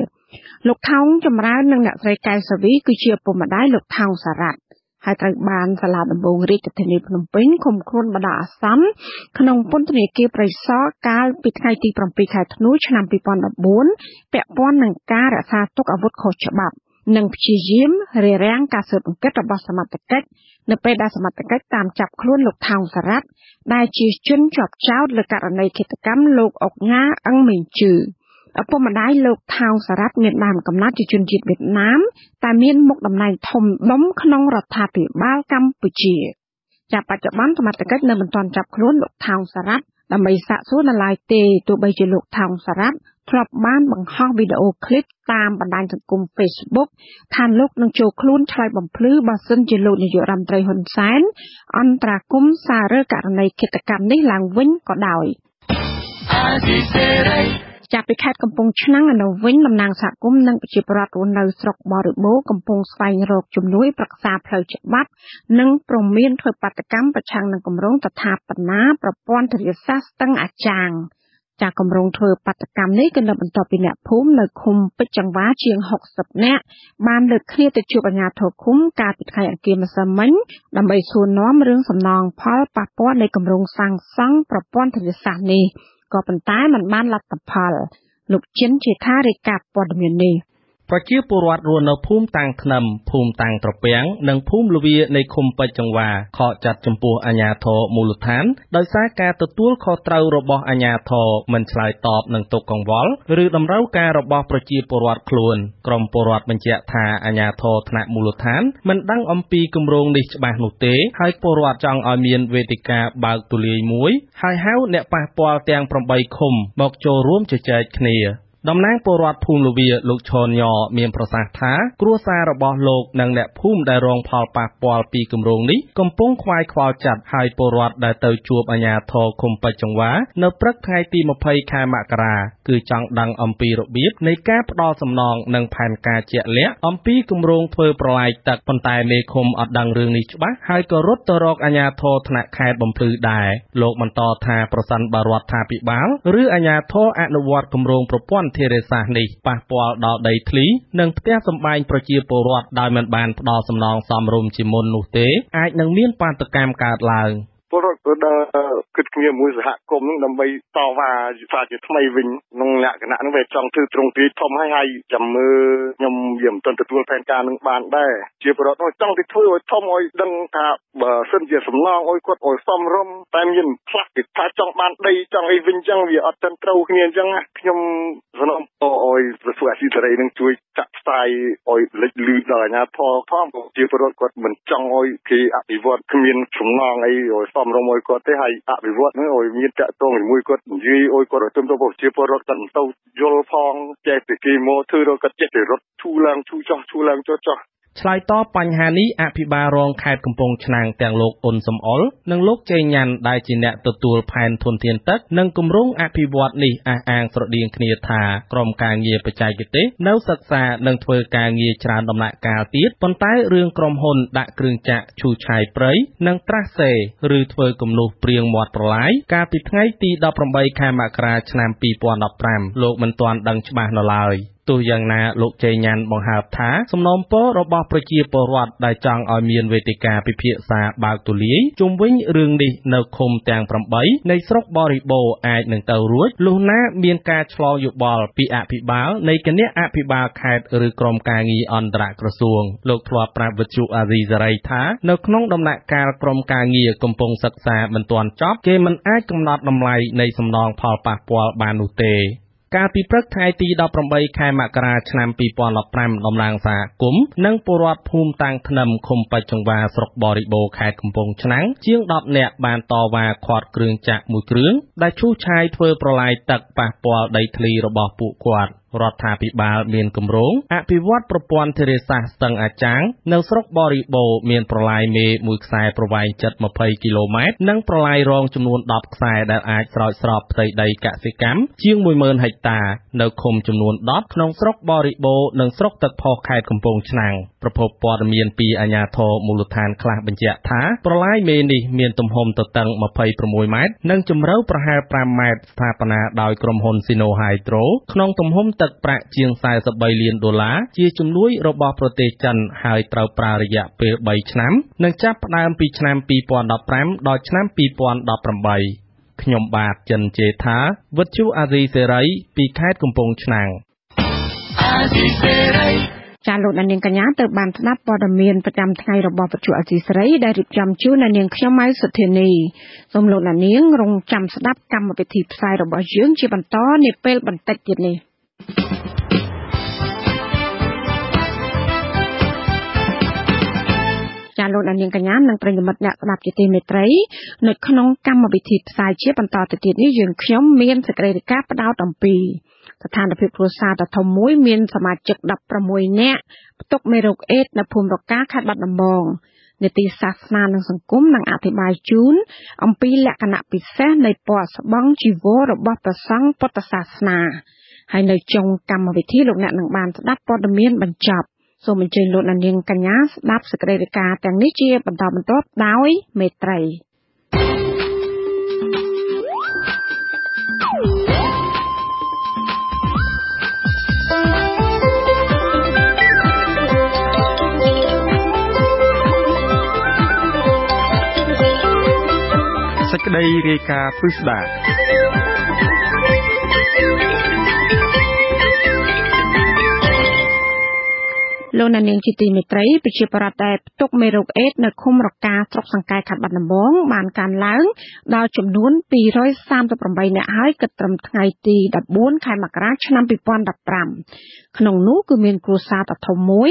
លោកថោងចម្រើននិងអ្នកស្រីកែវសាវីគឺជាឪពុកម្ដាយលោកថោងសារ៉ាត់ហើយត្រូវបានសាលាដំបងរាជធានីភ្នំពេញឃុំខ្លួនបណ្ដោះអាសន្នក្នុងពន្ធនាគារប្រៃសណកាលពីថ្ងៃទី7ខែធ្នូឆ្នាំ2014ពាក់ព័ន្ធនឹងការរក្សាទុកអាវុធខុសច្បាប់ និងព្យាយាមរារាំងការស៊ើបអង្កេតរបស់សមត្ថកិច្ច នៅពេលដែលសមត្ថកិច្ចតាមចាប់ខ្លួនលោកថោងសារ៉ាត់ដែលជាជនជាប់ចោទលើករណីឃាតកម្មលោកអុកញ៉ាអឹងមេងជឺឪពុកម្ដាយលោកថោងសារ៉ាត់មានដើមកំណត់ជាជនជាតិវៀតណាមតែមានមុខតំណែងធំដុំក្នុងរដ្ឋាភិបាលកម្ពុជាចាប់បច្ចុប្បន្នសមត្ថកិច្ចនៅមិនទាន់ចាប់ខ្លួនលោកថោងសារ៉ាត់ ដើម្បីសាកសួរនៅឡើយទេទោះបីជាលោកថោងសារ៉ាត់ធ្លាប់បានបង្ហោះវីដេអូឃ្លីបតាមបណ្ដាញសង្គម Facebook ថាលោកនឹងចូលខ្លួនឆ្លើយបំភ្លឺបើសិនជាលោកនាយករដ្ឋមន្ត្រីហ៊ុនសែនអន្តរាគមសាររើករណីឃាតកម្មនេះឡើងវិញក៏ដោយ ចាប់ពីខេត្តកំពង់ឆ្នាំងនៅវិញតំណាងសហគមន៍និងប្រជាពលរដ្ឋរស់នៅស្រុកបរិបូរកំពុងស្វែងរកជំនួយប្រឹក្សាផ្លូវច្បាប់ និងព្រមានធ្វើបាតកម្មប្រឆាំងនឹងគម្រោងស្ថាបនាប្រព័ន្ធធារាសាស្ត្រស្ទឹងអាចាងចាគម្រោងធ្វើបាតកម្មនេះគឺនៅបន្ទាប់ពីអ្នកភូមិនៅឃុំពេជ្រចង្វាជាង60នាក់បានលើកគ្នាទៅជួបអាជ្ញាធរឃុំកាលពីថ្ងៃអង្គារម្សិលមិញដើម្បីសួរនាំរឿងសំណងផលប៉ះពាល់នៃគម្រោងសាងសង់ប្រព័ន្ធធារាសាស្ត្រនេះ ក៏ប៉ុន្តែมันបានលទ្ធផល លោកចិនជាថារាយការណ៍ព័ត៌មាននេះ ប្រជាពលរដ្ឋរស់នៅភូមិតាំងថ្នឹមភូមិតាំងត្រពាំងនិងភូមិលវានៃឃុំពេជ្រចង្វាខកចាត់ចំពោះអាជ្ញាធរមូលដ្ឋាន ដោយសារការទទួលខុសត្រូវរបស់អាជ្ញាធរមិនឆ្លើយតបនឹងទុកកង្វល់ឬតម្រូវការរបស់ប្រជាពលរដ្ឋខ្លួនក្រមពលរដ្ឋបញ្ជាក់ថាអាជ្ញាធរថ្នាក់មូលដ្ឋាន មិនដឹងអំពីគម្រោងនេះច្បាស់នោះទេហើយពលរដ្ឋចង់ឲ្យមានវេទិកាបើកទូលាយមួយ ហើយហៅអ្នកប៉ះពាល់ទាំង8ឃុំមកចូលរួមជជែកគ្នា តំណាងពលរដ្ឋភូមិលវាលោកឈនញមានប្រសាសន៍ថា គ្រួសាររបស់លោកនិងអ្នកភូមិដែលរងផលប៉ះពាល់ពីគម្រោងនេះកំពុងខ្វាយខ្វល់ចិត្តហើយពលរដ្ឋដែលទៅជួបអាជ្ញាធរឃុំបច្ចុងវានៅព្រឹកថ្ងៃទី20ខែមករាគឺចង់ដឹងអំពីរបៀបនៃការផ្ដល់សំណងនិងផែនការជាក់លាក់អំពីគម្រោងធ្វើប្រឡាយទឹកប៉ុន្តែមេឃុំអត់ដឹងរឿងនេះច្បាស់ហើយក៏រត់ទៅរកអាជ្ញាធរថ្នាក់ខេត្តបំភ្លឺដែរលោកបន្តថាប្រសិនបើរដ្ឋាភិបាលឬអាជ្ញាធរអនុវត្តគម្រោងប្រព័ន្ធធារាសាស្ត្រនេះប៉ះពាល់ដល់ដីធ្លី និងផ្ទះសម្បែងប្រជាពលរដ្ឋដោយមិនបានផ្ដល់សំណងសមរម្យជាមុននោះទេ អាចនឹងមានបាតុកម្មកើតឡើង។ពលរដ្ឋក៏ដើរគិតគ្នាមួយសហគមន៍នឹងដើម្បីតវ៉ាថាជាថ្មីវិញក្នុងលក្ខណៈនឹងវាចង់ធ្វើត្រង់ទីធំហើយហើយចាំមើលខ្ញុំវាមិនទាន់ទទួលផែនការនឹងបានដែរជាពលរដ្ឋនោះចង់ទៅធ្វើឲ្យធំឲ្យដឹងថាបើសិនជាសំឡងឲ្យគាត់ឲ្យសមរម្យតែមានខ្លះគេថាចង់បានដីចង់អីវិញចឹងវាអត់ទាន់ត្រូវគ្នាអញ្ចឹងខ្ញុំ សំណូមពរឲ្យក្រសួងអសីសេរីនឹងជួយចាក់ផ្សាយឲ្យលេចលឺដល់អាជ្ញាធរផងជាពលរដ្ឋគាត់មិនចង់ឲ្យគេអភិវឌ្ឍគ្មានសំណងអីឲ្យសមរម្យឲ្យគាត់ទេហើយអភិវឌ្ឍនឹងឲ្យមានតាក់ទងជាមួយគាត់និយាយឲ្យគាត់ឲ្យទំទៅប្រជាពលរដ្ឋគាត់មិនទៅយល់ផងចេះពីគេមកធ្វើរកគាត់ចេះតែរត់ឈូឡើងឈូចោះឈូឡើងចុះចោះ ឆ្លើយតបបញ្ហានេះអភិបាលរងខេត្តកំពង់ឆ្នាំងទាំងលោកអ៊ុនសំអល់និងលោកជេញ៉ាន់ដែលជាអ្នកទទួលផែនធនធានទឹកនិងគម្រោងអភិវឌ្ឍនេះអះអាងស្រដៀងគ្នាថាក្រុមការងារបច្ចេកទេសនៅសិក្សានិងធ្វើការងារច្រើនដំណាក់កាលទៀតប៉ុន្តែរឿងក្រុមហ៊ុនដាក់គ្រឿងចាក់ឈូសឆាយព្រៃនិងត្រាស់សេឬធ្វើគំនូសព្រៀងមាត់ប្រឡាយកាលពីថ្ងៃទី18ខែមករាឆ្នាំ2015លោកមិនទាន់ដឹងច្បាស់នៅឡើយទោះយ៉ាងណាលោកជ័យញ៉ាន់បង្ហើបថាសំណូមពររបស់ប្រជាពលរដ្ឋដែលចង់ឲ្យមានវេទិកាពិភាក្សាបើកទូលាយជុំវិញរឿងនេះនៅឃុំទាំង8នៃស្រុកបរិបូរអាចនឹងទៅរួចលុះណាមានការឆ្លងយោបល់ពីអភិបាលនៃគណៈអភិបាលខេត្តឬក្រុមការងារអន្តរក្រសួងលោកធ្លាប់ប្រាប់វិទ្យុអាស៊ីសេរីថានៅក្នុងដំណាក់កាលក្រុមការងារកំពុងសិក្សាមិនទាន់ចប់គេមិនអាចកំណត់តម្លៃនៃសំណងផលប៉ះពាល់បាននោះទេ កាលពីព្រឹកថ្ងៃទី18ខែមករាឆ្នាំ2015តំណាងសហគមន៍និងពលរដ្ឋភូមិតាំងថ្នឹមឃុំបច្ចុងវាស្រុកបរិបូរខេត្តកំពង់ឆ្នាំងជាង10នាក់បានតវ៉ាខាត់គ្រឿងចាក់មួយគ្រឿងដែលឈូសឆាយធ្វើប្រឡាយទឹកប៉ះពាល់ដីធ្លីរបស់ពួកគាត់ រដ្ឋាភិបាលមានគម្រោងអភិវឌ្ឍប្រព័ន្ធធារាសាស្ត្រស្ទឹងអាចាងនៅស្រុកបរិបូរមានប្រឡាយមេមួយខ្សែប្រវែងជិត20គីឡូម៉ែត្រនិងប្រឡាយរងចំនួន10ខ្សែដែលអាចស្រោចស្រពផ្ទៃដីកសិកម្មជាង10000ហិកតានៅឃុំចំនួន10ក្នុងស្រុកបរិបូរនិងស្រុកទឹកផុសខេត្តកំពង់ឆ្នាំងប្រភពព័ត៌មានពីអាជ្ញាធរមូលដ្ឋានខ្លះបញ្ជាក់ថាប្រឡាយមេនេះមានទំហំទទឹង26ម៉ែត្រនិងជម្រៅប្រហែល5ម៉ែត្រស្ថាបនាដោយក្រុមហ៊ុន Sino Hydro ក្នុងទំហំទឹកប្រាក់ជាង43លានដុល្លារជាជំនួយរបស់ប្រទេសចិនហើយត្រូវប្រើរយៈពេល3ឆ្នាំនិងចាប់ផ្ដើមពីឆ្នាំ2015ដល់ឆ្នាំ2018ខ្ញុំបាទចិនជេថាវិទ្យុអាស៊ីសេរីពីខេត្តកំពង់ឆ្នាំងអាស៊ីសេរីចាលោកនាងកញ្ញាទៅបានស្ដាប់ព័ត៌មានប្រចាំថ្ងៃរបស់វិទ្យុអសីស្រីដែលរៀបចំជូននៅនាងខ្ញុំម៉ៅសុធានីសូមលោកនាងរងចាំស្ដាប់កម្មវិធីផ្សាយរបស់យើងជាបន្តនាពេលបន្តិចទៀតនេះ ចាលោកនាងកញ្ញានិងប្រិយមិត្តអ្នកស្ដាប់ជាទីមេត្រីនៅក្នុងកម្មវិធីផ្សាយជាបន្តទៅទៀតនេះយើងខ្ញុំមានសេចក្តីរាយការណ៍ផ្ដោតអំពីស្ថានភាពគ្រួសារដ៏ធំមួយមានសមាជិក16នាក់ផ្ទុកមេរោគអេដនៅភូមិរកាខេត្តបាត់ដំបងនីតិសាសនានិងសង្គមនឹងអធិប្បាយជូនអំពីលក្ខណៈពិសេសនៃពណ៌ស្បង់ជីវររបស់ព្រះសង្ឃពុទ្ធសាសនា ហើយនៅចុងកម្មវិធីលោកអ្នកនឹងបានស្ដាប់ព័ត៌មានបញ្ចប់សូមអញ្ជើញលោកនាងកញ្ញាស្ដាប់សេចក្តីរាយការណ៍ទាំងនេះជាបន្តបន្ទាប់ដោយមេត្រីសេចក្តីរាយការណ៍ពិស្ដា លោកណានៀងជាទីមេត្រីប្រជាប្រដ្ឋដែលផ្ទុកមេរោគអេដនៅឃុំរកាស្រុកសង្កែខេត្តបាត់ដំបងបានកើនឡើង ដល់ចំនួន238នាក់ហើយគិតត្រឹមថ្ងៃទី14ខែមករាឆ្នាំ2015ក្នុងនោះគឺមានគ្រួសារដ៏ធំមួយ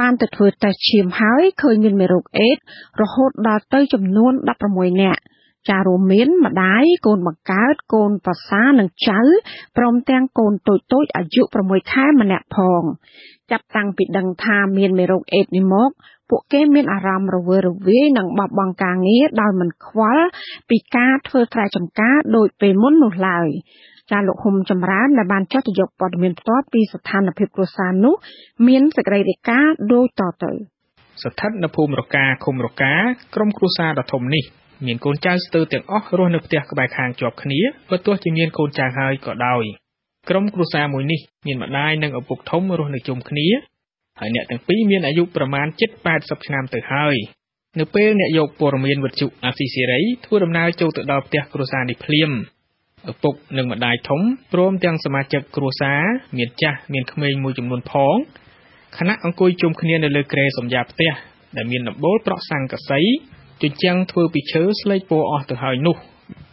បានទៅធ្វើតេស្តឈាមហើយឃើញមានមេរោគអេដរហូតដល់ទៅចំនួន16នាក់ ចារួមមានម្ដាយកូនបង្កើត កូនប្រសានិងចៅព្រមទាំងកូនតូចតូចអាយុ6ខែម្នាក់ផង ចាប់តាំងពីដឹងថាមានមេរោគអេដនេះមក ពួកគេមានអារម្មណ៍រវើរវាយនិងបោះបង់ការងារដោយមិនខ្វល់ពីការធ្វើស្រែចម្ការដូចពេលមុននោះឡើយចាលោកហ៊ុំចម្រើនដែលបានចុះទៅយកព័ត៌មានផ្ទាល់ពីស្ថានភាពគ្រួសារនោះមានសេចក្តីរាយការណ៍ដូចតទៅស្ថិតនៅភូមិរកាឃុំរកាក្រុមគ្រួសារដ៏ធំនេះ មានកូនចៅស្ទើរទាំងអស់រស់នៅផ្ទះក្បែរខាងជាប់គ្នាបើទោះជាមានកូនចៅហើយក៏ដោយក្រុមគ្រួសារមួយនេះមានម្ដាយនិងឪពុកធំរស់នៅជុំគ្នាហើយអ្នកទាំងពីរមានអាយុប្រមាណជិត80ឆ្នាំទៅហើយនៅពេលអ្នកយកព័ត៌មានវិទ្យុអាស៊ីសេរីធ្វើដំណើរចូលទៅដល់ផ្ទះគ្រួសារនេះភ្លាមឪពុកនិងម្ដាយធំព្រមទាំងសមាជិកគ្រួសារមានចាស់មានក្មេងមួយចំនួនផងខណៈអង្គុយជុំគ្នានៅលើគ្រែសំយ៉ាផ្ទះដែលមានដំបូលប្រក់ស័ង្កសី ជញ្ជាំងធ្វើពីឈើស្លេកពណ៌អស់ទៅហើយនោះ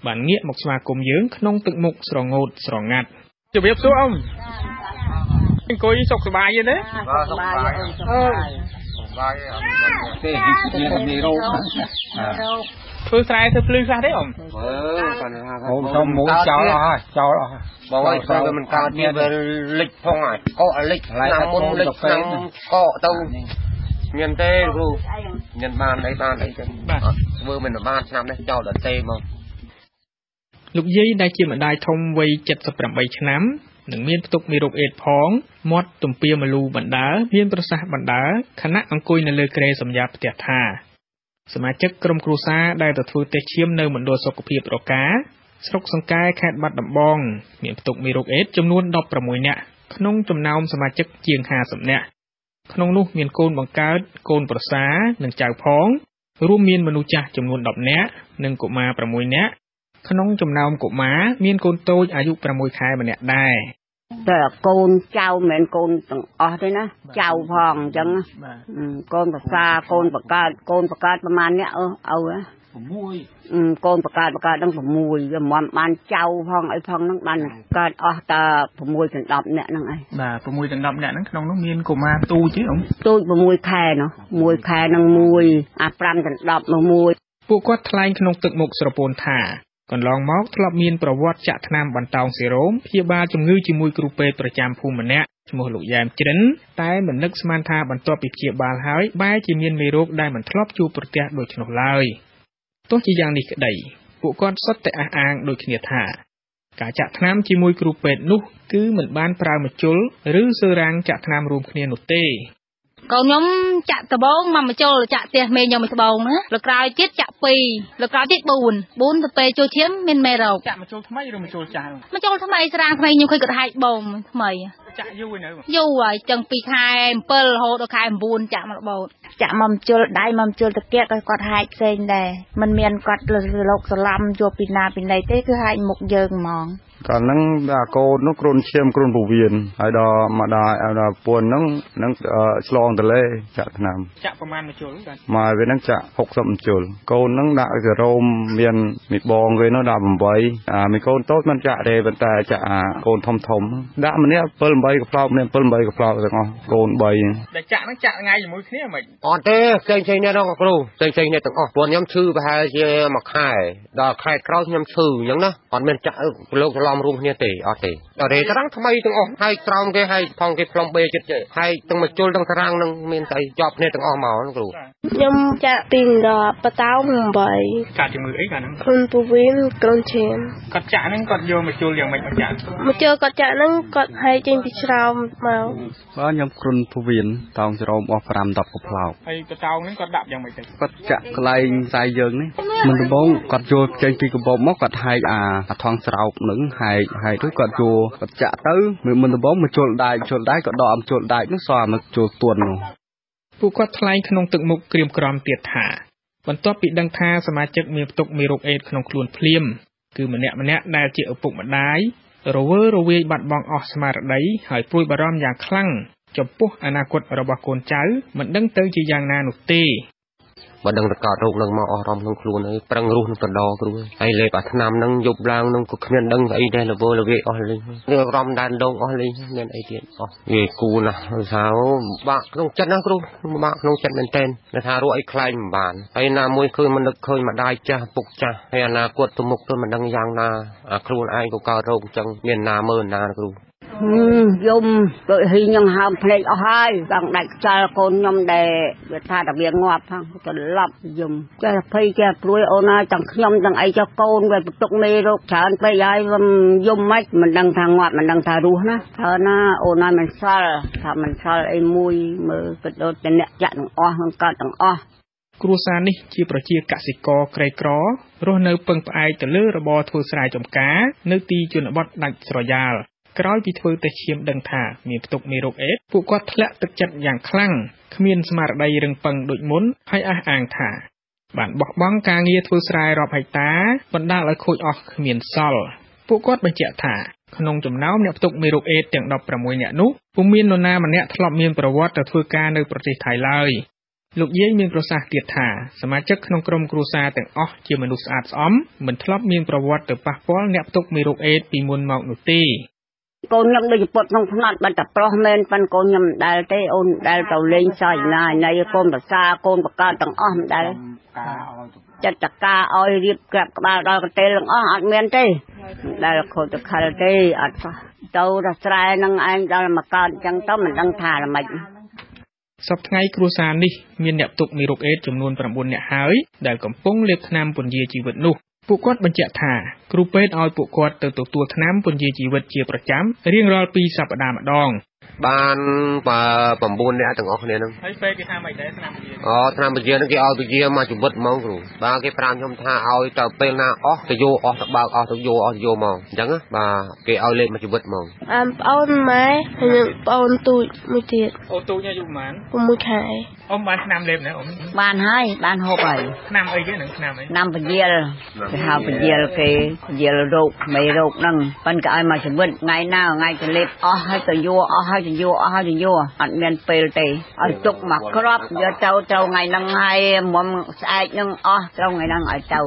បានងាកមកស្វាគមន៍យើងក្នុងទឹកមុខស្រងោតស្រងាត់ជម្រាបសួរអ៊ំអង្គុយសុខសប្បាយទេបាទសុខសប្បាយអឺសុខសប្បាយទេមានមានរោគធ្វើស្រែធ្វើភ្លឺខ្លះទេអ៊ំអឺបញ្ហាអូសុំមួយចោលអស់ហើយចោលអស់បងឲ្យស្វាមិនកើតមានលិចផងហើយកកលិចខ្លាំងមុនលិចឆ្នាំកកទៅ មានទេគ្រូមានបានអីបានអីចឹងបាទធ្វើមិនបានឆ្នាំនេះចោលតែទេមកលោកយាយដែលជាម្ដាយធំវ័យ78ឆ្នាំនិងមានផ្ទុកមេរោគអេដផងមាត់ទំពាមលូបណ្ដើមានប្រសាសន៍បណ្ដើខណៈអង្គុយនៅលើគ្រែសម្រាប់ផ្ទះថាសមាជិកក្រុមគ្រួសារដែលទៅធ្វើតេស្តឈាមនៅមណ្ឌលសុខភាពរកាស្រុកសង្កែខេត្តបាត់ដំបងមានផ្ទុកមេរោគអេដចំនួន16នាក់ក្នុងចំណោមសមាជិកជាង50នាក់ ក្នុងនោះមានកូនបង្កើត កូនប្រសា និងចៅផង រួមមានមនុស្សចាស់ចំនួន10នាក់ និងកុមារ6នាក់ ក្នុងចំណោមកុមារមានកូនតូចអាយុ6ខែម្នាក់ដែរតែកូនចៅមិនមែនកូនទាំងអស់ទេណាចៅផងអញ្ចឹងកូនប្រសាកូនបកើតកូនបកើតប្រហែលអ្នកអឺឪ 6កូនបកើតបកើតនឹង6វាមិនបានចៅផងអីផងហ្នឹងបានកើតអស់តែ6ដល់10អ្នកហ្នឹងឯងបាទ6ដល់10អ្នកហ្នឹងក្នុងនោះមានកុមារទូចទេអ៊ំទូច6ខែនោះ1ខែនឹង1អា5ដល់10នោះ1ពួកគាត់ថ្លែងក្នុងទឹកមុខស្រពោនថាកន្លងមកធ្លាប់មានប្រវត្តិចាក់ថ្នាំបន្តោងសេរ៉ូមព្យាបាលជំងឺជាមួយគ្រូពេទ្យប្រចាំភូមិម្នាក់ឈ្មោះលោកយ៉ែមជ្រិនតែមិននឹកស្មានថាបន្ទាប់ពីព្យាបាលហើយបែរជាមានមេរោគដែលមិនធ្លាប់ជួបប្រទះដូច្នោះឡើយ ទោះជាយ៉ាងនេះក្តីពួកគាត់សុទ្ធតែអះអាងដូចគ្នាថាការចាក់ថ្នាំជាមួយគ្រូពេទ្យនោះគឺមិនបានប្រើមជុលឬសឺរ៉ាំងចាក់ថ្នាំរួមគ្នានោះទេកូនខ្ញុំចាក់ដបងមកម្ជុលចាក់ផ្ទះមេខ្ញុំមួយដបងណាលើក្រោយទៀតចាក់2លើក្រោយទៀត4 4ទៅពេលចូលឈាមមានមេរោគចាក់មជុលថ្មីឬមជុលចាស់មជុលថ្មីស្រាងថ្មីខ្ញុំឃើញគាត់ហាច់បងថ្មី ចាក់យូរនៅយូរហើយចឹងពីខែ7រហូតដល់ខែ9ចាក់មករបូតចាក់មកម្ជុលដៃមកម្ជុលតាគៀកក៏គាត់ហាច់ផ្សេងដែរมันមានគាត់លោកសឡំយកពីណាពីណីទេគឺហាច់មុខយើងហ្មងកាលហ្នឹងអាកូននោះគ្រូនឈាមគ្រូនពវៀនហើយដល់ម្ដាយដល់ពួនហ្នឹងហ្នឹងឆ្លងតលេចាក់ថ្នាំចាក់ប្រមាណមជុលបាទមកវាហ្នឹងចាក់60មជុលកូនហ្នឹងដាក់សេរ៉ូមមានមីបងគេនោះដាក់8អាមីកូនតូចមិនចាក់ទេប៉ុន្តែចាក់អាកូនធំធំដាក់ម្នាក់7 8កផ្លោកម្នាក់7 8កផ្លោកទាំងអស់កូន3ដែលចាក់ហ្នឹងចាក់ថ្ងៃជាមួយគ្នាមិនអត់ទេផ្សេងផ្សេងនេះហ្នឹងគ្រូផ្សេងផ្សេងនេះទាំងអស់ព្រោះខ្ញុំឈឺប្រហែលជាមួយខែដល់ខែក្រោយខ្ញុំឈឺអញ្ចឹងណាអត់មានចាក់លោកច្រឡំរួមគ្នាទេអត់ទេអរេតារាងថ្មីទាំងអស់ហើយក្រោមគេហើយផងគេផ្លុំបេចិត្តទេហើយទាំងមកជុលទាំងតារាងនឹងមានតែជាប់គ្នាទាំងអស់មកគ្រូខ្ញុំចាក់ពីដល់បតោ8ចាក់ជំងឺអីកាលហ្នឹងគ្រុនពវីនគ្រុនឈាមគាត់ចាក់ហ្នឹងគាត់យកមកជួលយ៉ាងម៉េចមកចាក់មកជួលគាត់ចាក់ហ្នឹងគាត់ហែកចេញពីច្រោមមកបាទខ្ញុំគ្រុនពវីនតោងច្រោមអស់5 10កផ្លោកហើយកតោងហ្នឹងគាត់ដាក់យ៉ាងម៉េចទៅគាត់ចាក់កន្លែងខ្សែយើងនេះមុនដំបូងគាត់ជួលចេញពីកំពតមកគាត់ហែកអាអាថងស្រោបហ្នឹងហែកហែកទៅគាត់ជួលគាត់ចាក់ទៅមុនដំបូងមកជួលដែកជួលដែកក៏ដកអំជួលដែកនោះសល់មកជួលទួននោះពួកគាត់ថ្លែងក្នុងទឹកមុខក្រៀមក្រំទៀតថាបន្ទាប់ពីដឹងថាសមាជិកមានផ្ទុកមេរោគអេដក្នុងខ្លួនភ្លាមគឺម្នាក់ម្នាក់ដែលជាឪពុកម្ដាយ រវើរវាយបាត់បង់អស់ស្មារតីហើយព្រួយបារម្ភយ៉ាងខ្លាំងចំពោះអនាគតរបស់កូនចៅមិនដឹងទៅជាយ៉ាងណានោះទេ បើដឹងតែកើតរោគនឹងមកអស់រំក្នុងខ្លួនហើយប្រឹងរស់នឹងបដគ្រូហើយលេបអាឆ្នាំនឹងយប់ឡើងនឹងក៏គ្មានដឹងស្អីដែរលវលវាអស់លេងនេះរំដានដងអស់លេងមានអីទៀតអស់វាគូណាស់ថាបាក់ក្នុងចិត្តណាគ្រូបាក់ក្នុងចិត្តមែនតែនថារស់អីខ្លែងមិនបានហើយណាមួយឃើញមិននឹកឃើញម្ដាយចាស់ពុកចាស់ហើយអនាគតទៅមុខទៅមិនដឹងយ៉ាងណាអាខ្លួនឯងក៏កើតរោគអញ្ចឹងមានណាមើលណាគ្រូ យំដូចហ៊ីខ្ញុំហើមភ្នែកអស់ហើយបងដាច់ខ្យល់កូនខ្ញុំដែលវាថាតែវាងាប់ផងត្រឡប់យំចេះភ័យចេះព្រួយអូនហើយទាំងខ្ញុំទាំងអីចុះកូនវាបន្ទុកមេរោគច្រើនពេកហើយវាយំមិនមិនដឹងថាងាប់មិនដឹងថារស់ណាថាណាអូនហើយមិនសល់ថាមិនសល់អីមួយមើលក៏ដូចតែអ្នកចាក់ទាំងអស់នឹងកើតទាំងអស់គ្រួសារនេះជាប្រជាកសិករក្រីក្ររស់នៅពឹងផ្អែកទៅលើរបរធ្វើស្រែចម្ការ នៅទីជនបទដាច់ស្រយាល ក្រោយពីធ្វើតេស្តឈាមដឹងថាមានផ្ទុកមេរោគអេដពួកគាត់ធ្លាក់ទឹកចិត្តយ៉ាងខ្លាំងគ្មានស្មារតីរឹងប៉ឹងដូចមុនហើយអះអាងថាបានបោះបង់ការងារធ្វើស្រែរាប់ហិកតាបណ្ដាលឲ្យខូចអស់គ្មានសល់ពួកគាត់បញ្ជាក់ថាក្នុងចំណោមអ្នកផ្ទុកមេរោគអេដទាំង16នាក់នោះពុំមាននរណាម្នាក់ធ្លាប់មានប្រវត្តិទៅធ្វើការនៅប្រទេសថៃឡើយលោកយាយមានប្រសាសន៍ទៀតថាសមាជិកក្នុងក្រុមគ្រួសារទាំងអស់ជាមនុស្សស្អាតស្អំមិនធ្លាប់មានប្រវត្តិទៅប៉ះពាល់អ្នកផ្ទុកមេរោគអេដពីមុនមកនោះទេ កូនខ្ញុំដូចជាពុតក្នុងផ្នត់បាត់តែប្រុសមែនប៉ិនកូនខ្ញុំមិនដែលទេអូនមិនដែលទៅលេងសើចណាណៃកូនប្រសាកូនបកកើតទាំងអស់មិនដែលចិត្តតកាឲ្យរៀបក្រាបក្បាលដល់កន្ទេលទាំងអស់អត់មានទេដែលខូចទៅខលទេអត់ទៅដល់ស្រែនឹងឯងដល់មកកើតអញ្ចឹងទៅមិនដឹងថាល្មិចសប្ថ្ងៃគ្រួសារនេះមានអ្នកទុកមេរោគអេដចំនួន9នាក់ហើយដែលកំពុងលេបថ្នាំពន្យាជីវិតនោះ ពួកគាត់បញ្ជាក់ថាគ្រូពេទ្យឲ្យពួកគាត់ទៅទទួលថ្នាំពន្យាជីវិតជាប្រចាំរៀងរាល់2សប្តាហ៍ម្ដងបានបើ9នាក់ទាំងអស់គ្នាហ្នឹងហើយពេទ្យគេថាមិនដែរថ្នាំពជាអូថ្នាំពជាហ្នឹងគេឲ្យពជាមកជីវិតហ្មងគ្រូបាទគេប្រាំខ្ញុំថាឲ្យទៅពេលណាអស់ទៅយកអស់ទៅបើកអស់ទៅយកអស់ទៅយកហ្មងអញ្ចឹងបាទគេឲ្យលេខមកជីវិតហ្មងអើប្អូនម៉ែហើយនឹងប្អូនទូចមួយទៀតអូទូចអាយុប៉ុន្មាន6ខែ អ៊ំបានថ្នាំលេបណាអ៊ំបានហើយបានហូបហើយថ្នាំអីគេនឹងថ្នាំអីថ្នាំពជាលគេហៅពជាលគេពជាលរោគមេរោគហ្នឹងប៉ិនក៏ឲ្យមកជីវិតថ្ងៃណាថ្ងៃទៅលេបអស់ហើយទៅយកអស់ហើយទៅយកអស់ហើយទៅយកអត់មានពេលទេឲ្យទុកមកក្របយកទៅទៅថ្ងៃហ្នឹងហើយមុំស្អែកនឹងអស់ត្រូវថ្ងៃហ្នឹងឲ្យទៅ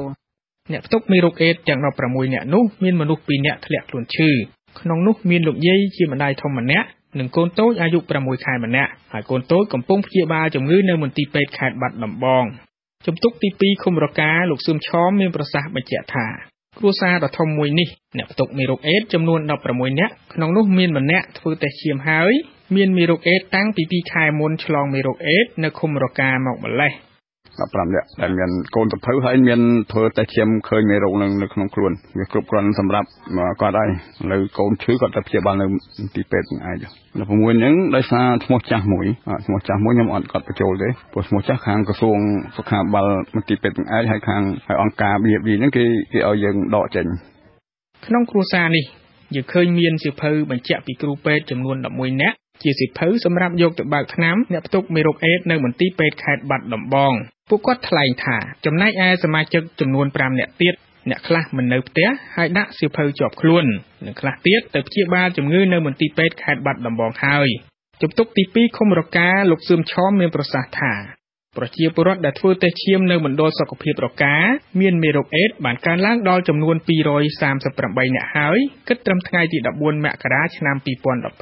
អ្នកផ្ទុកមេរោគអេដទាំង16នាក់នោះមានមនុស្ស2នាក់ធ្លាក់ខ្លួនឈឺក្នុងនោះមានលោកយាយជាម្ដាយធំម្នាក់ និងកូនតូចអាយុ6ខែម្នាក់ហើយកូនតូចកំពុងព្យាបាលជំងឺនៅមន្ទីរពេទ្យខេត្តបាត់ដំបងជំទប់ទី2ឃុំរកាលោកសឿមឆមមានប្រសាសន៍បញ្ជាក់ថាគ្រួសារដ៏ធំមួយនេះអ្នកផ្ទុកមេរោគអេដចំនួន16នាក់ក្នុងនោះមានម្នាក់ធ្វើតេស្តឈាមហើយមានមេរោគអេដតាំងពី2ខែមុនឆ្លងមេរោគអេដនៅឃុំរកាមកម្លេះ 15នាក់ដែលមានកូនសភៅហើយមានធ្វើតេស្តឈាមឃើញមេរោគនឹងនៅក្នុងខ្លួនវាគ្រប់គ្រាន់សម្រាប់គាត់ហើយឥឡូវកូនឈឺគាត់ទៅព្យាបាលនៅទីពេទ្យនឹងឯងដល់6ហ្នឹងដោយសារឈ្មោះចាស់មួយឈ្មោះចាស់មួយខ្ញុំអត់គាត់បញ្ចូលទេព្រោះឈ្មោះចាស់ខាងក្រសួងសុខាភិបាលមន្ទីរពេទ្យនឹងឯងហើយខាងហើយអង្គការ BFV ហ្នឹងគេគេឲ្យយើងដកចេញក្នុងគ្រួសារនេះយើងឃើញមានសិភៅបញ្ជាក់ពីគ្រូពេទ្យចំនួន11នាក់ ជាសិភៅសម្រាប់យកទៅបើកថ្នាំអ្នកផ្ទុកមេរោគអេដនៅមន្ទីរពេទ្យខេត្តបាត់ដំបងពួកគាត់ថ្លែងថាចំណែកឯសមាជិកចំនួន5នាក់ទៀតអ្នកខ្លះមិននៅផ្ទះហើយដាក់សៀវភៅជាប់ខ្លួននិងខ្លះទៀតទៅព្យាបាលជំងឺនៅមន្ទីរពេទ្យខេត្តបាត់ដំបងហើយជំទុកទី2ឃុំរកាលោកសឿមឆមមានប្រសាសន៍ថា ប្រជាពលរដ្ឋដែលធ្វើតេស្តឈាមនៅមណ្ឌលសុខភាពរកាមានមេរោគអេដបានកើនឡើងដល់ចំនួន238នាក់ហើយគិតត្រឹមថ្ងៃទី14មករាឆ្នាំ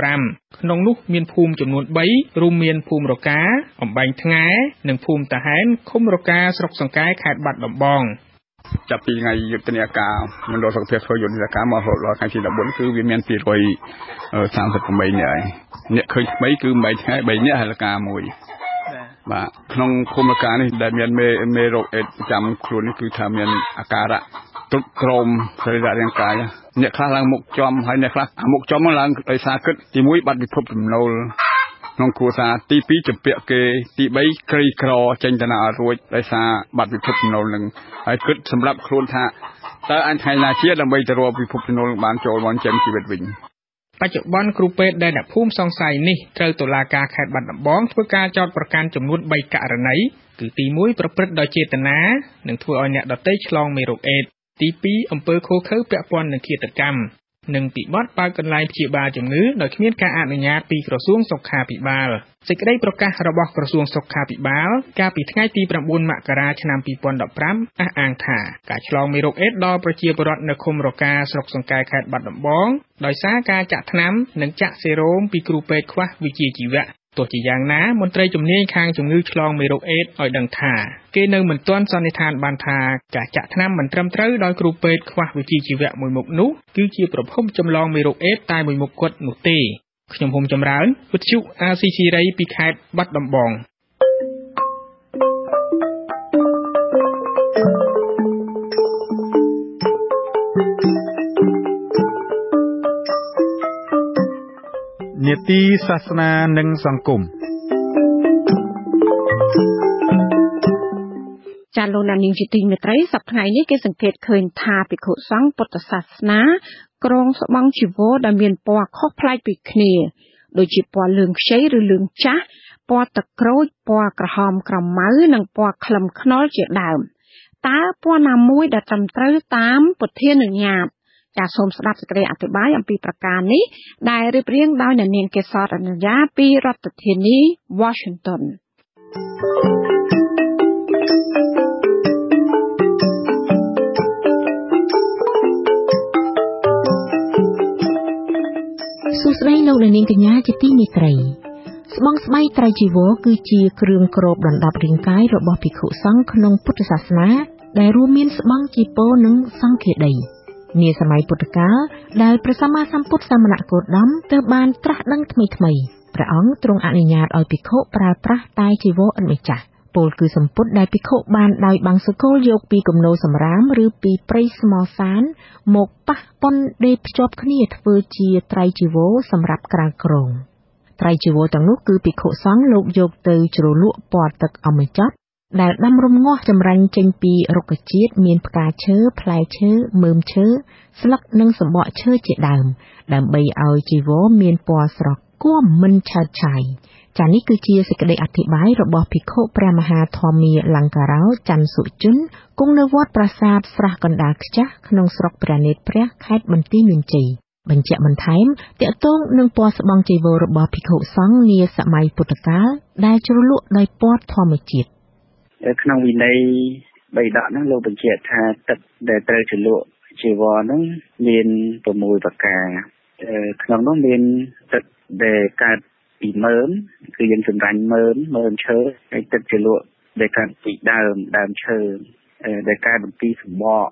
2015ក្នុងនោះមានភូមិចំនួន3រួមមានភូមិរកាអំបែងថ្ងានិងភូមិតាហែនឃុំរកាស្រុកសង្កែខេត្តបាត់ដំបងចាប់ពីថ្ងៃយុទ្ធនាការមណ្ឌលសុខភាពធ្វើយុទ្ធនាការមករហូតដល់ថ្ងៃទី14គឺវាមាន238នាក់ហើយអ្នកឃើញថ្មីគឺ8ថ្ងៃ3នាក់ហើយលកាមួយ បាទក្នុងភូមិការនេះដែលមានមេមេរោគអេដប្រចាំខ្លួននេះគឺថាមានអាការៈទ្រុឌក្រមសរីរៈរាងកាយអ្នកខ្លះឡើងមុខចំហើយអ្នកខ្លះអាមុខចំឡើងដោយសារគិតទី1បាត់ពិភពចំណូលក្នុងគ្រួសារទី2ចម្ពាក់គេទី3ក្រីក្រចេញទៅណាអត់រួចដោយសារបាត់ពិភពចំណូលនឹងហើយគិតសម្រាប់ខ្លួនថាតើអញថ្ងៃណាជាដើម្បីទៅរកពិភពចំណូលបានចូលមកចិញ្ចឹមជីវិតវិញ បច្ចុប្បន្នគ្រូពេទ្យដែលអ្នកភូមិសង្ស័យនេះត្រូវតុលាការខេត្តបាត់ដំបងធ្វើការចោទប្រកាន់ចំនួន3ករណីគឺទី1ប្រព្រឹត្តដោយចេតនានិងធ្វើឲ្យអ្នកដទៃឆ្លងមេរោគអេដទី2អំពើឃោរឃៅពាក់ព័ន្ធនឹងឃាតកម្មនិងពិបត្តិបើកកន្លែងព្យាបាលជំងឺដោយគ្មានការអនុញ្ញាតពីក្រសួងសុខាភិបាល សេចក្តីប្រកាសរបស់ក្រសួងសុខាភិបាល កាលពីថ្ងៃទី9មករាឆ្នាំ2015អះអាងថាការឆ្លងមេរោគអេដដល់ប្រជាពលរដ្ឋនៅឃុំរកាស្រុកសង្កែខេត្តបាត់ដំបងដោយសារការចាក់ថ្នាំនិងចាក់សេរ៉ូមពីគ្រូពេទ្យខ្វះវិជ្ជាជីវៈទោះជាយ៉ាងណាមន្ត្រីជំនាញខាងជំងឺឆ្លងមេរោគអេដឲ្យដឹងថាគេនៅមិនទាន់សន្និដ្ឋានបានថាការចាក់ថ្នាំមិនត្រឹមត្រូវដោយគ្រូពេទ្យខ្វះវិជ្ជាជីវៈមួយមុខនោះគឺជាប្រភពចម្លងមេរោគអេដតែមួយមុខគត់នោះទេ ខ្ញុំហុំចម្រើនវិទ្យុ RCC រីពីខេត្តបាត់ដំបងនេតិសាសនានិងសង្គមចាលោកណានីងជាទីមេត្រីសប្តាហ៍នេះគេសង្កេតឃើញថាភិក្ខុសង្ឃពុទ្ធសាសនា ក្រងស្បង់ជីវរដែលមានពណ៌ខុសប្លែកពីគ្នា ដូចជាពណ៌លឿងខ្ចីឬលឿងចាស់ពណ៌ទឹកក្រូចពណ៌ក្រហមក្រមៅនិងពណ៌ក្លឹមខ្នុរជាដើមតើពណ៌ណាមួយដែលត្រឹមត្រូវតាមពុទ្ធានុញ្ញាតចាសសូមស្ដាប់សេចក្តីអធិប្បាយអំពីប្រការនេះដែលរៀបរៀងដោយអ្នកនាងកេសរអនុញ្ញាពីរដ្ឋធានី Washington សួស្លោកអ្នកនាងកញ្ញាជាទីមេត្រីស្បង់ស្បៃត្រៃជីវរគឺជាគ្រឿងគ្របដណ្ដប់រាងកាយរបស់ភិក្ខុសង្ឃក្នុងពុទ្ធសាសនា ដែលរួមមានស្បង់ជីពោនិងសង្ឃាដី។នាសម័យពុទ្ធកាលដែលព្រះសម្មាសម្ពុទ្ធសមណគោតមទើបបានត្រាស់ដឹងថ្មីថ្មីព្រះអង្គទ្រង់អនុញ្ញាតឲ្យភិក្ខុប្រើប្រាស់តែជីវរឥតម្ចាស់ ពលគឺសម្ពុតដែលភិក្ខុបានដោយបាំងសកលយកពីគំនោសម្រាមឬពីព្រៃស្មោសាន មកប៉ះប៉ុនដេកភ្ជាប់គ្នាធ្វើជាត្រៃជីវរសម្រាប់ក្រាលក្រងត្រៃជីវរទាំងនោះគឺភិក្ខុសង្ឃលោកយកទៅជ្រលក់ពណ៌ទឹកអមចត់ដែលដាំរំងាស់ចម្រាញ់ចេញពីរុក្ខជាតិមានផ្កាឈើផ្លែឈើមើមឈើស្លឹកនិងសម្បកឈើជាដើម ដើម្បីឲ្យជីវរមានពណ៌ស្រគំមិនឆើតឆាយ ចានេះគឺជាសេចក្តីអធិប្បាយរបស់ភិក្ខុព្រះមហាធម្មាលង្ការោច័ន្ទសុជុនគង់នៅវត្តប្រាសាទស្រះកណ្ដាលខ្ចាស់ក្នុងស្រុកព្រះនេត្រព្រះខេត្តបន្ទាយមានជ័យបញ្ជាក់បន្ថែមតកតងនឹងពណ៌ស្បង់ជីវររបស់ភិក្ខុសង្ឃនាសម័យពុទ្ធកាលដែលជ្រលក់ដោយពណ៌ធម្មជាតិក្នុងវិន័យបីដកហ្នឹងលោកបញ្ជាក់ថាទឹកដែលត្រូវជ្រលក់ជីវរហ្នឹងមាន6ប្រការក្នុងនោះមានទឹកដែលកើត ពីមើមគឺយើងសម្រាញ់មើមមើមឈើហើយទឹកជ្រលក់ដែលកើតពីដើមដើមឈើដែលកើតពីសម្បក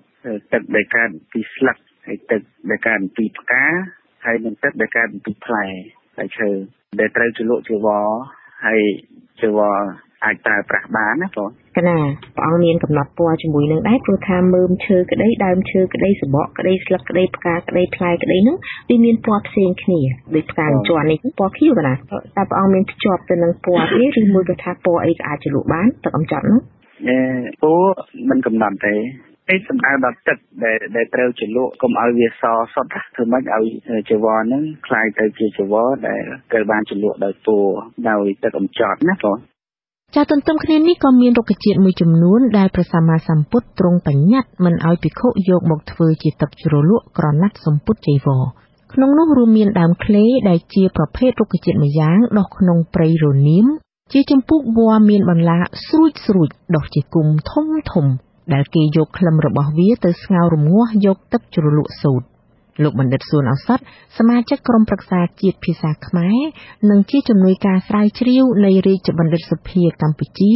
ទឹកដែលកើតពីស្លឹកហើយទឹកដែលកើតពីផ្កាហើយនិងទឹកដែលកើតពីផ្លែផ្លែឈើដែលត្រូវជ្រលក់ជីវរហើយជីវរអាចប្រើប្រាស់បានណាបង កណាព្រះអង្គមានកំណត់ពណ៌ជាមួយនឹងដែរព្រោះថាមើមឈើក្តីដើមឈើក្តីសបកក្តីស្លឹកក្តីផ្កាក្តីផ្លែក្តីហ្នឹងវាមានពណ៌ផ្សេងគ្នាដូចផ្កាជន់នេះពណ៌ខៀវកណាតែព្រះអង្គមានភ្ជាប់ទៅនឹងពណ៌នេះឬមួយក៏ថាពណ៌អីក៏អាចជ្រលក់បានទឹកអំចត់នោះអឺពណ៌មិនកំណត់ទេឯសំដៅដល់ទឹកដែលដែលត្រូវជ្រលក់កុំឲ្យវាសសុទ្ធធ្វើម៉េចឲ្យចវរហ្នឹងคล้ายទៅជាចវរដែលត្រូវបានជ្រលក់ដោយពណ៌ដោយទឹកអំចត់ណាបង ចាទន្ទឹមគ្នានេះក៏មានរុក្ខជាតិមួយចំនួនដែលព្រះសម្មាសម្ពុទ្ធទ្រង់បញ្ញត្តិមិនឲ្យភិក្ខុយកមកធ្វើជាទឹកជ្រលក់ក្រណាត់សម្ពុទ្ធចីវរក្នុងនោះរួមមានដើមក្លេដែលជាប្រភេទរុក្ខជាតិមួយយ៉ាងដុះក្នុងព្រៃរនាម ជាចម្ពោះវល្លិមានបន្លាស្រួចស្រួចដុះជាគុំធំធំដែលគេយកក្លឹមរបស់វាទៅស្ងោររងាស់យកទឹកជ្រលក់សូត្រ លោកបណ្ឌិតសួនឱសថសមាជិកក្រុមប្រឹក្សាជាតិភាសាខ្មែរនិងជាជំនួយការស្រាវជ្រាវនៃរាជបណ្ឌិតសភាកម្ពុជា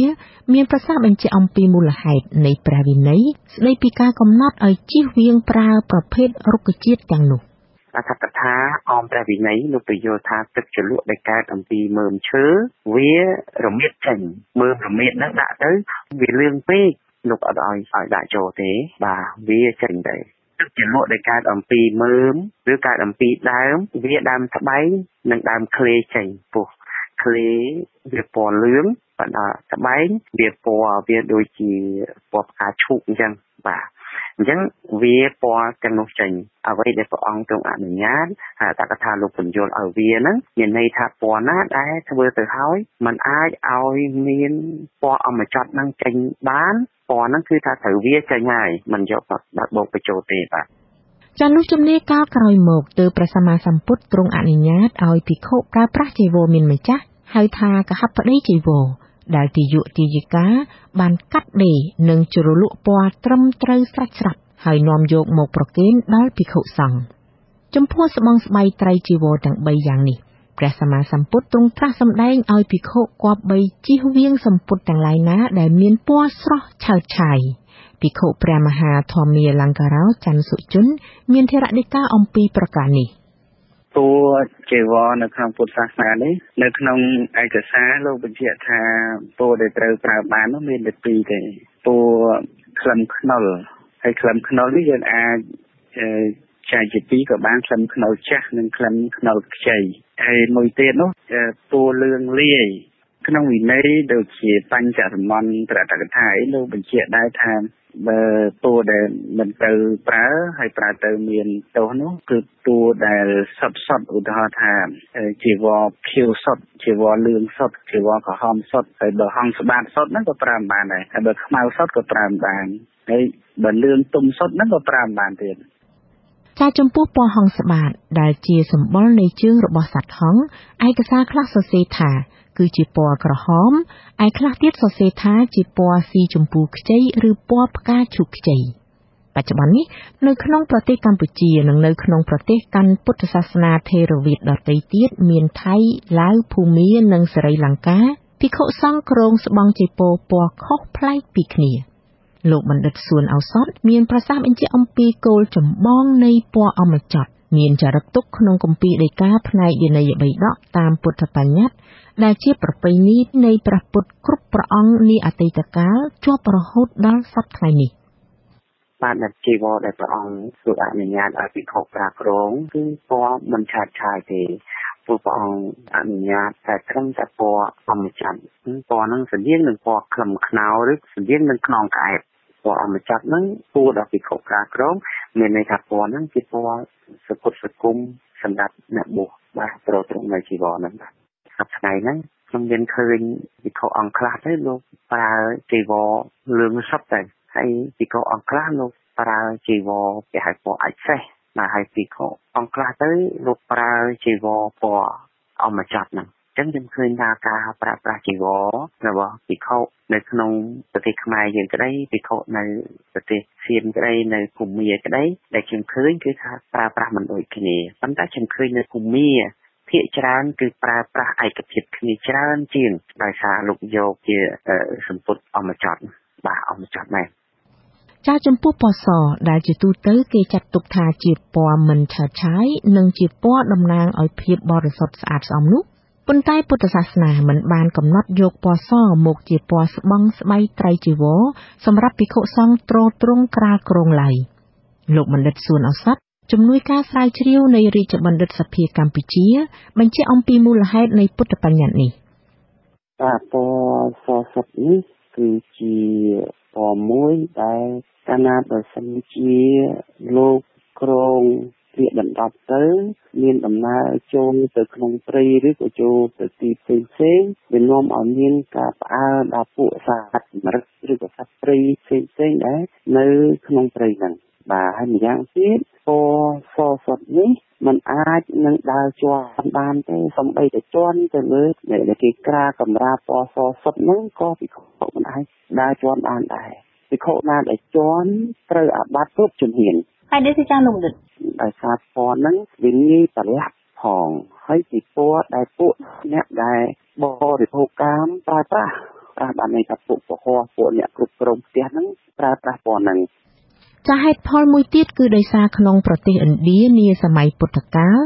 មានប្រសាសន៍បញ្ជាក់អំពីមូលហេតុនៃព្រះវិន័យស្ដីពីការកំណត់ឲ្យជៀសវាងប្រើប្រភេទរុក្ខជាតិទាំងនោះអត្ថកថាអមព្រះវិន័យលោកពយល់ថាទឹកជ្រលក់ដែលកើតអំពីមើមឈើវារមៀតចេញមើមរមៀតហ្នឹងដាក់ទៅវាលឿងពេកលោកអត់ឲ្យឲ្យដាក់ចូលទេបាទវាចេញទៅ ទឹកជ្រលក់ដែលកើតអំពីមើមឬកើតអំពីដើមវាដើមស្បែងនិងដើមឃ្លេចេញពោះឃ្លេវាពណ៌លឿងបណ្ដាស្បែងវាពណ៌វាដូចជាពណ៌ផ្កាឈូកអញ្ចឹងបាទអញ្ចឹងវាពណ៌ទាំងនោះចេញអ្វីដែលព្រះអង្គទ្រង់អនុញ្ញាតហើយតកថាលោកពន្យល់ឲ្យវាហ្នឹងមានន័យថាពណ៌ណាដែលធ្វើទៅហើយมันអាចឲ្យមានពណ៌អមចត់ហ្នឹងចេញបាន ពណ៌ហ្នឹងគឺថាត្រូវវាចេញហើយมันយកដាក់បោកបញ្ចូលទេបាទចានុជំនាកាលក្រោយមកទើបព្រះសម្មាសម្ពុទ្ធទ្រង់អនុញ្ញាតឲ្យភិក្ខុប្រើប្រាស់ជីវរមានម្ចាស់ហៅថាកហបតីជីវរដែលទាយុទាយិកាបានកាត់ដេរនិងជ្រលក់ពណ៌ត្រឹមត្រូវស្រាច់ស្រាប់ហើយនាំយកមកប្រគេនដល់ភិក្ខុសង្ឃចំពោះស្បង់ស្បៃត្រៃជីវរទាំង3យ៉ាងនេះ ព្រះសម្មាសម្ពុទ្ធទ្រង់ត្រាស់សម្ដែងឲ្យភិក្ខុគប្បីជិះវៀងសម្ពុទ្ធទាំងឡាយណា ដែលមានពណ៌ស្រស់ឆើតឆាយភិក្ខុព្រះមហាធម្មាលង្ការោច័ន្ទសុជន មានធរណិកាអំពីប្រការនេះ។តួចេវរនៅក្នុងពុទ្ធសាសនានេះនៅក្នុងឯកសារលោកបញ្ជាក់ថាពូដែលត្រូវប្រើបាននោះមានតែពីរទេពូក្លឹមខ្នុលហើយក្លឹមខ្នុលនេះយើងអាចចែកជាពីរក៏បានក្លឹមខ្នុលចាស់និងក្លឹមខ្នុលខ្ចី ហើយមួយទៀតនោះពូលឿងលាយក្នុងវិន័យដូចជាបញ្ចរមន្តត្រតកថាអីលោកបញ្ជាក់ដែរថាបើតួដែលមិនទៅប្រើហើយប្រើទៅមានទោសនោះគឺតួដែលសុតសុតឧទាហរណ៍ថាជីវរខៀវសុតជីវរលឿងសុតជីវរក្រហមសុតហើយបើហងស្បាតសុតហ្នឹងក៏ប្រើបានដែរហើយបើខ្មៅសុតក៏ប្រើបានហើយបើលឿងទុំសុតហ្នឹងក៏ប្រើបានទៀត ចាចំពោះពណ៌ហង្សបាតដែលជាសម្បុរនៃជើងរបស់សត្វហង្សឯកសារខ្លះសរសេរថា គឺជាពណ៌ក្រហមឯខ្លះទៀតសរសេរថាជាពណ៌ស៊ីជម្ពូខ្ចីឬពណ៌ផ្កាឈូកខ្ចីបច្ចុប្បន្ននេះនៅក្នុងប្រទេសកម្ពុជានិងនៅក្នុងប្រទេសកាន់ពុទ្ធសាសនាថេរវាទដទៃទៀតមានថៃឡាវភូមានិងសេរីលង្កាភិក្ខុសង្ឃគ្រងស្បង់ចីពោពណ៌ខុសប្លែកពីគ្នា លោកបណ្ឌិតសួនឱសថមានប្រសាសន៍បញ្ជាក់អំពីគោលចម្បងនៃពណ៌អមចត់មានចារឹកទុកក្នុងគម្ពីរដីកាផ្នែកវិន័យបិដកតាមពុទ្ធបញ្ញត្តិដែលជាប្រពៃណីនៃព្រះពុទ្ធគ្រប់ព្រះអង្គនាអតីតកាលជាប់រហូតដល់សប្តាហ៍ថ្ងៃនេះបាទដែលជីវរដែលព្រះអង្គទ្រង់អនុញ្ញាតឲ្យពិខុប្រាក្រងគឺពណ៌មិនឆាតឆាយទេព្រោះព្រះអង្គអនុញ្ញាតតែត្រឹមតែពណ៌អមច័ន្ទពណ៌ហ្នឹងស្តៀងនឹងពណ៌ក្លឹមខ្នោឬស្តៀងនឹងខ្នងក្អែប ពណ៌អមច័ន្ទហ្នឹងគួរដល់ពិខុប្រាក្រងមានន័យថាពណ៌ហ្នឹងជាពណ៌សគុតសគុំសម្រាប់អ្នកបួសបាទប្រត្រង់នៅជីវរហ្នឹងបាទសប្តាហ៍ហ្នឹងខ្ញុំមានឃើញវិខអង្គខ្លះទៅលោកប្រើជីវរលឿងសុទ្ធទៅហើយវិខអង្គខ្លះលោកប្រើជីវរគេហៅពណ៌អាចសេះមកហើយវិខអង្គខ្លះទៅលោកប្រើជីវរពណ៌អមចត់ហ្នឹង ចឹងខ្ញុំឃើញថាការប្រើប្រាស់ជីវររបស់ភិក្ខុនៅក្នុងប្រទេសខ្មែរយើងក្តីភិក្ខុនៅប្រទេសសៀមក្តីនៅភូមាក្តីដែលខ្ញុំឃើញគឺថាប្រើប្រាស់មិនដូចគ្នាប៉ុន្តែខ្ញុំឃើញនៅភូមាភាគច្រើនគឺប្រើប្រាស់ឯកភាពគ្នាច្រើនជាងដោយសារលោកយកជាសម្ពុតអមចតបាទអមចតមែនចាចំពោះពណ៌សដែលជាទូទៅគេចាត់ទុកថាជាពណ៌មិនឆើតឆាយនិងជាពណ៌តំណាងឲ្យភាពបរិសុទ្ធស្អាតស្អំនោះ ប៉ុន្តែពុទ្ធសាសនាមិនបានកំណត់យកពណ៌សមកជាពណ៌ស្បង់ស្បៃត្រៃជីវរសម្រាប់ភិក្ខុសង្ឃទ្រទ្រង់ក្រាលគ្រងឡើយលោកបណ្ឌិតសួនឱសថជំនួយការស្រាវជ្រាវនៃរាជបណ្ឌិតសភាកម្ពុជា បញ្ជាក់អំពីមូលហេតុនៃពុទ្ធបញ្ញត្តិនេះបាទពណ៌សសុទ្ធនេះគឺជាពណ៌មួយដែលកាលណាបើសិនជាលោកក្រង វាដណ្ដប់ទៅ មានដំណើរចូលទៅក្នុងព្រៃឬក៏ចូលទៅទីផ្សេងផ្សេងវានាំឲ្យមានការផ្អើលដល់ពួកសត្វមរឹកឬក៏សត្វព្រៃផ្សេងផ្សេងដែរនៅក្នុងព្រៃហ្នឹងបាទហើយម្យ៉ាងទៀតពណ៌សសុទ្ធនេះมันអាចនឹងដើរជាប់បានទេសំបីតែជន់ទៅលើដែលគេក្រាកម្រាពណ៌សសុទ្ធហ្នឹងក៏ពិខុមិនអាចដើរជាន់បានដែរពិខុណាដែលជន់ត្រូវអាបត្តិគ្រប់ជំហាន ហើយនេះគឺចាស់លោកនិតដោយសារពណ៌ហ្នឹងវាងាយប្រឡាក់ផងហើយពីពណ៌ដែលពួកអ្នកដែលបរិភោគកាមប្រើប្រាស់ប្រើបានន័យថាពួកពហោពួកអ្នកគ្រប់គ្រងផ្ទះហ្នឹងប្រើប្រាស់ពណ៌ហ្នឹងចាហេតុផលមួយទៀតគឺដោយសារក្នុងប្រទេសឥណ្ឌានាសម័យពុទ្ធកាល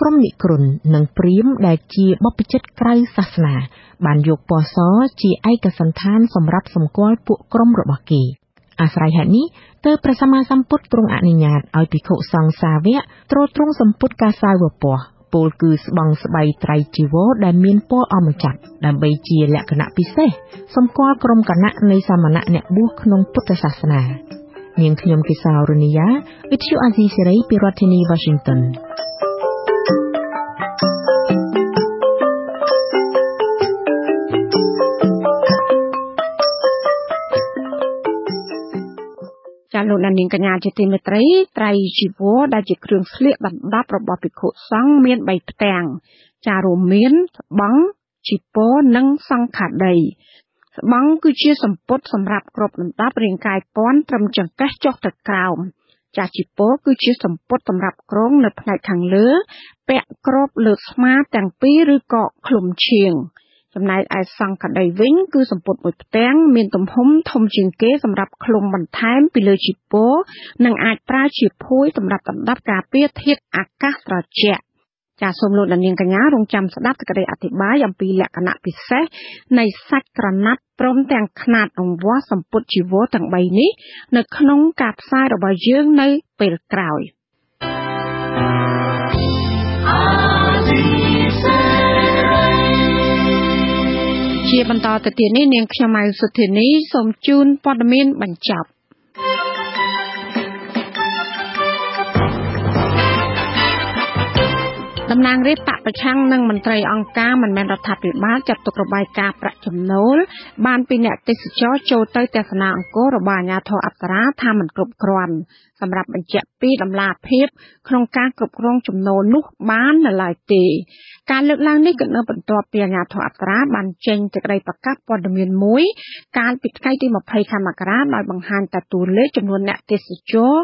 ក្រុមនិក្រុននិងព្រាហ្មណ៍ដែលជាបព្វជិតក្រៅសាសនា បានយកពណ៌សជាឯកសណ្ឋានសម្រាប់សម្គាល់ពួកក្រុមរបស់គេ អាស្រ័យហេតុនេះទើបព្រះសម្មាសម្ពុទ្ធទ្រង់អនុញ្ញាតឲ្យភិក្ខុសង្ឃសាវកទ្រទ្រង់សម្ពុតកាសាវពណ៌ពោលគឺស្បង់ស្បៃត្រៃជីវរដែលមានពណ៌អមច័តដើម្បីជាលក្ខណៈពិសេសសម្គាល់ក្រុមគណៈនៃសាមណៈអ្នកបួសក្នុងពុទ្ធសាសនានាងខ្ញុំគិសារនីយ៉ាវិទ្យុអាស៊ីសេរីពីរដ្ឋធានី Washington ចាលោកនាងកញ្ញាជាទីមេត្រីត្រៃជីវរដែលជាគ្រឿងស្លៀកដណ្ដប់របស់ភិក្ខុសង្ឃមាន3ផ្ទាំងចារួមមានស្បង់ជីពរនិងសង្ខាដីស្បង់គឺជាសម្ពុតសម្រាប់គ្របដណ្ដប់រាងកាយពន់ត្រឹមចង្កេះចុះទៅក្រោមចាស់ជីពរគឺជាសម្ពុតសម្រាប់ក្រងនៅផ្នែកខាងលើពាក់គ្របលើស្មាទាំងពីរឬក៏ឃ្លុំឈៀង ចំណែកឯសង្កដីវិញ គឺសម្ពុតមួយផ្ទាំង មានទំហំធំជាងគេសម្រាប់ឃ្លុំបន្ថែមពីលើជីពរនិងអាចប្រើជាភួយសម្រាប់ដណ្ដប់ការពារធាតុអាកាសត្រជាក់ចាសសូមលោកនាងកញ្ញារងចាំស្ដាប់សេចក្តីអធិប្បាយអំពីលក្ខណៈពិសេសនៃសាច់ក្រណាត់ព្រមទាំងຂ្នាតអង្វះសម្ពុតជីវរទាំង3នេះ នៅក្នុងការផ្សាយរបស់យើងនៅពេលក្រោយ ជាបន្តទៅទៀតនេះនាងខ្ញុំម៉ៅសុធានីសូមជូនព័ត៌មានបញ្ចប់តំណាងរាស្ត្របកប្រឆាំងនិងមន្ត្រីអង្គការមិនមែនរដ្ឋាភិបាលចាត់ទុករបាយការណ៍ប្រាក់ចំណូលបានពីអ្នកទេសចរចូលទៅទស្សនាអង្គររបស់អាជ្ញាធរអប្សរាថាមិនគ្រប់គ្រាន់ សម្រាប់បញ្ជាក់ពីដំណាភាពក្នុងការគ្រប់គ្រងចំណូលនោះបាននៅឡើយទេ ការលើកឡើងនេះក៏នៅបន្ទាប់ពីអាជ្ញាធរអប្សរាបានចេញសេចក្តីប្រកាសព័ត៌មានមួយ កាលពីថ្ងៃទី20ខែមករាដោយបង្ហាញតែតួលេខចំនួនអ្នកទេសចរ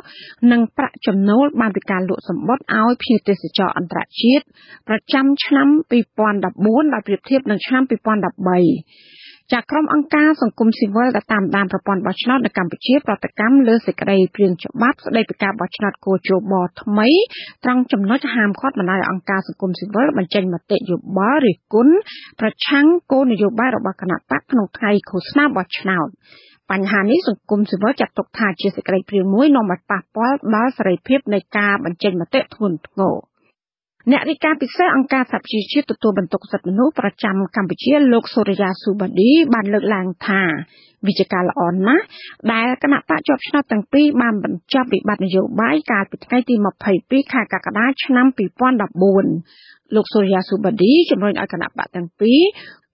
និងប្រាក់ចំណូលបានពីការលក់សម្បត្តិឲ្យភ្ញៀវទេសចរអន្តរជាតិប្រចាំឆ្នាំ2014ដោយប្រៀបធៀបនឹងឆ្នាំ2013 ចាក្រុមអង្គការសង្គមស៊ីវិលដែលតាមដានប្រព័ន្ធបោះឆ្នោតនៅកម្ពុជាប្រតិកម្មលើសេចក្តីព្រាងច្បាប់ស្តីពីការបោះឆ្នោតគោជបថ្មីត្រង់ចំណុចហាមឃាត់បណ្ដាលអង្គការសង្គមស៊ីវិលបញ្ចេញមតិយោបល់រិះគន់ប្រឆាំងគោលនយោបាយរបស់គណៈបកក្នុងថ្ងៃឃោសនាបោះឆ្នោតបញ្ហានេះសង្គមស៊ីវិលចាត់ទុកថាជាសេចក្តីព្រាងមួយនាំឲ្យប៉ះពាល់ដល់សេរីភាពនៃការបញ្ចេញមតិធ្ងន់ធ្ងរ អ្នករាយការណ៍ពិសេសអង្គការសហប្រជាជាតិទទួលបន្ទុកសិទ្ធិមនុស្សប្រចាំកម្ពុជាលោកសូរិយាស៊ូបាឌីបានលើកឡើងថាវិជាការល្អណាស់ដែលគណៈបកជាប់ឆ្នោតទាំងពីរបានបញ្ចប់វិបត្តិនយោបាយកាលពីថ្ងៃទី22ខែកក្កដាឆ្នាំ2014លោកសូរិយាស៊ូបាឌីជំរុញឲ្យគណៈបកទាំងពីរ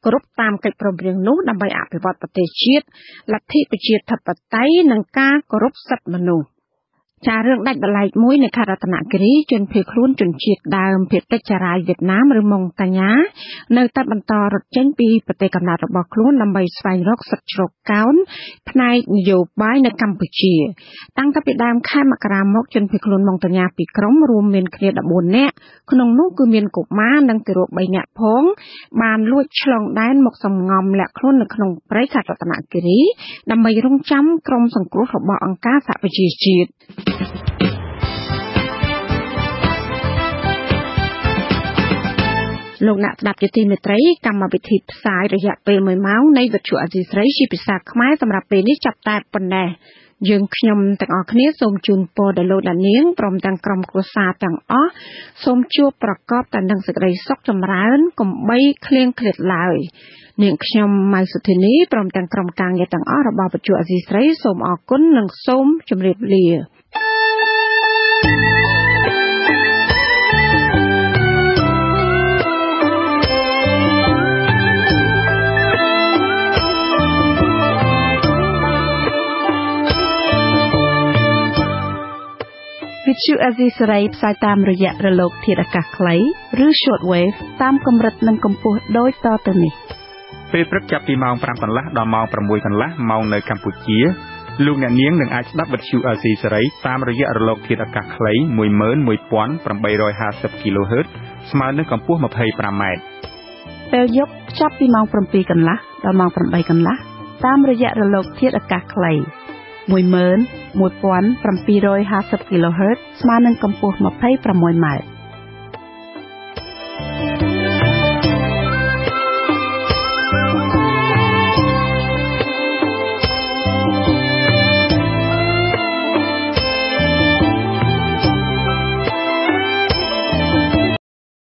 គ្រប់តាមកិច្ចព្រមព្រៀងនោះដើម្បីអភិវឌ្ឍប្រទេសជាតិលទ្ធិប្រជាធិបតេយ្យនិងការគោរពសិទ្ធិមនុស្ស ចារឿងដាច់ដライមួយនៅខេត្តរតនគិរីជនភៀសខ្លួនជនជាតិដើមភាគតិចចារាយវៀតណាមឬម៉ុងតាញ៉ានៅតែបន្តរត់ចេញពីប្រទេសកំណើតរបស់ខ្លួនដើម្បីស្វែងរកសិទ្ធិជ្រកកោនផ្នែកនយោបាយនៅកម្ពុជា តាំងពីដើមខែមករាមកជនភៀសខ្លួនម៉ុងតាញ៉ាពីរក្រុមរួមមានគ្នា14នាក់ក្នុងនោះគឺមានកុមារនិងទារក3នាក់ផងបានលួចឆ្លងដែនមកសំងំលាក់ខ្លួននៅក្នុងព្រៃខេត្តរតនគិរីដើម្បីរងចាំក្រុមសង្គ្រោះរបស់អង្គការសហប្រជាជាតិ លោកអ្នកស្ដាប់ជាទីមេត្រីកម្មវិធីផ្សាយរយៈពេល1ម៉ោងនៃវិទ្យុអេស៊ីស្រីជាភាសាខ្មែរសម្រាប់ពេលនេះចាប់តែប៉ុណ្ណេះយើងខ្ញុំទាំងអស់គ្នាសូមជូនពរដល់លោកដានាងព្រមទាំងក្រុមគ្រួសារទាំងអស់សូមជួបប្រកបតែនឹងសេចក្តីសុខចម្រើនកុំបីឃ្លៀងឃ្លាតឡើយនាងខ្ញុំម៉ៅសុធានីព្រមទាំងក្រុមការងារទាំងអស់របស់វិទ្យុអេស៊ីស្រីសូមអរគុណនិងសូមជម្រាបលា ទ្យុអេស៊ីសរ៉ៃផ្សាយតាមរយៈរលក ធាតុអាកាសខ្លីឬ shortwave តាមកម្រិតនិងកម្ពស់ដូចតទៅនេះពេលព្រឹកចាប់ពីម៉ោង5កន្លះដល់ម៉ោង6កន្លះម៉ោងនៅកម្ពុជាលោកអ្នកនាងនឹងអាចស្ដាប់វិទ្យុអេស៊ីសរ៉ៃតាមរយៈរលកធាតុអាកាសខ្លី11850 kHz ស្មើនឹងកម្ពស់ 25m ពេលយប់ចាប់ពីម៉ោង7កន្លះដល់ម៉ោង8កន្លះតាមរយៈរលកធាតុអាកាសខ្លី 11750 kHz ស្មើនឹងកម្ពស់ 26m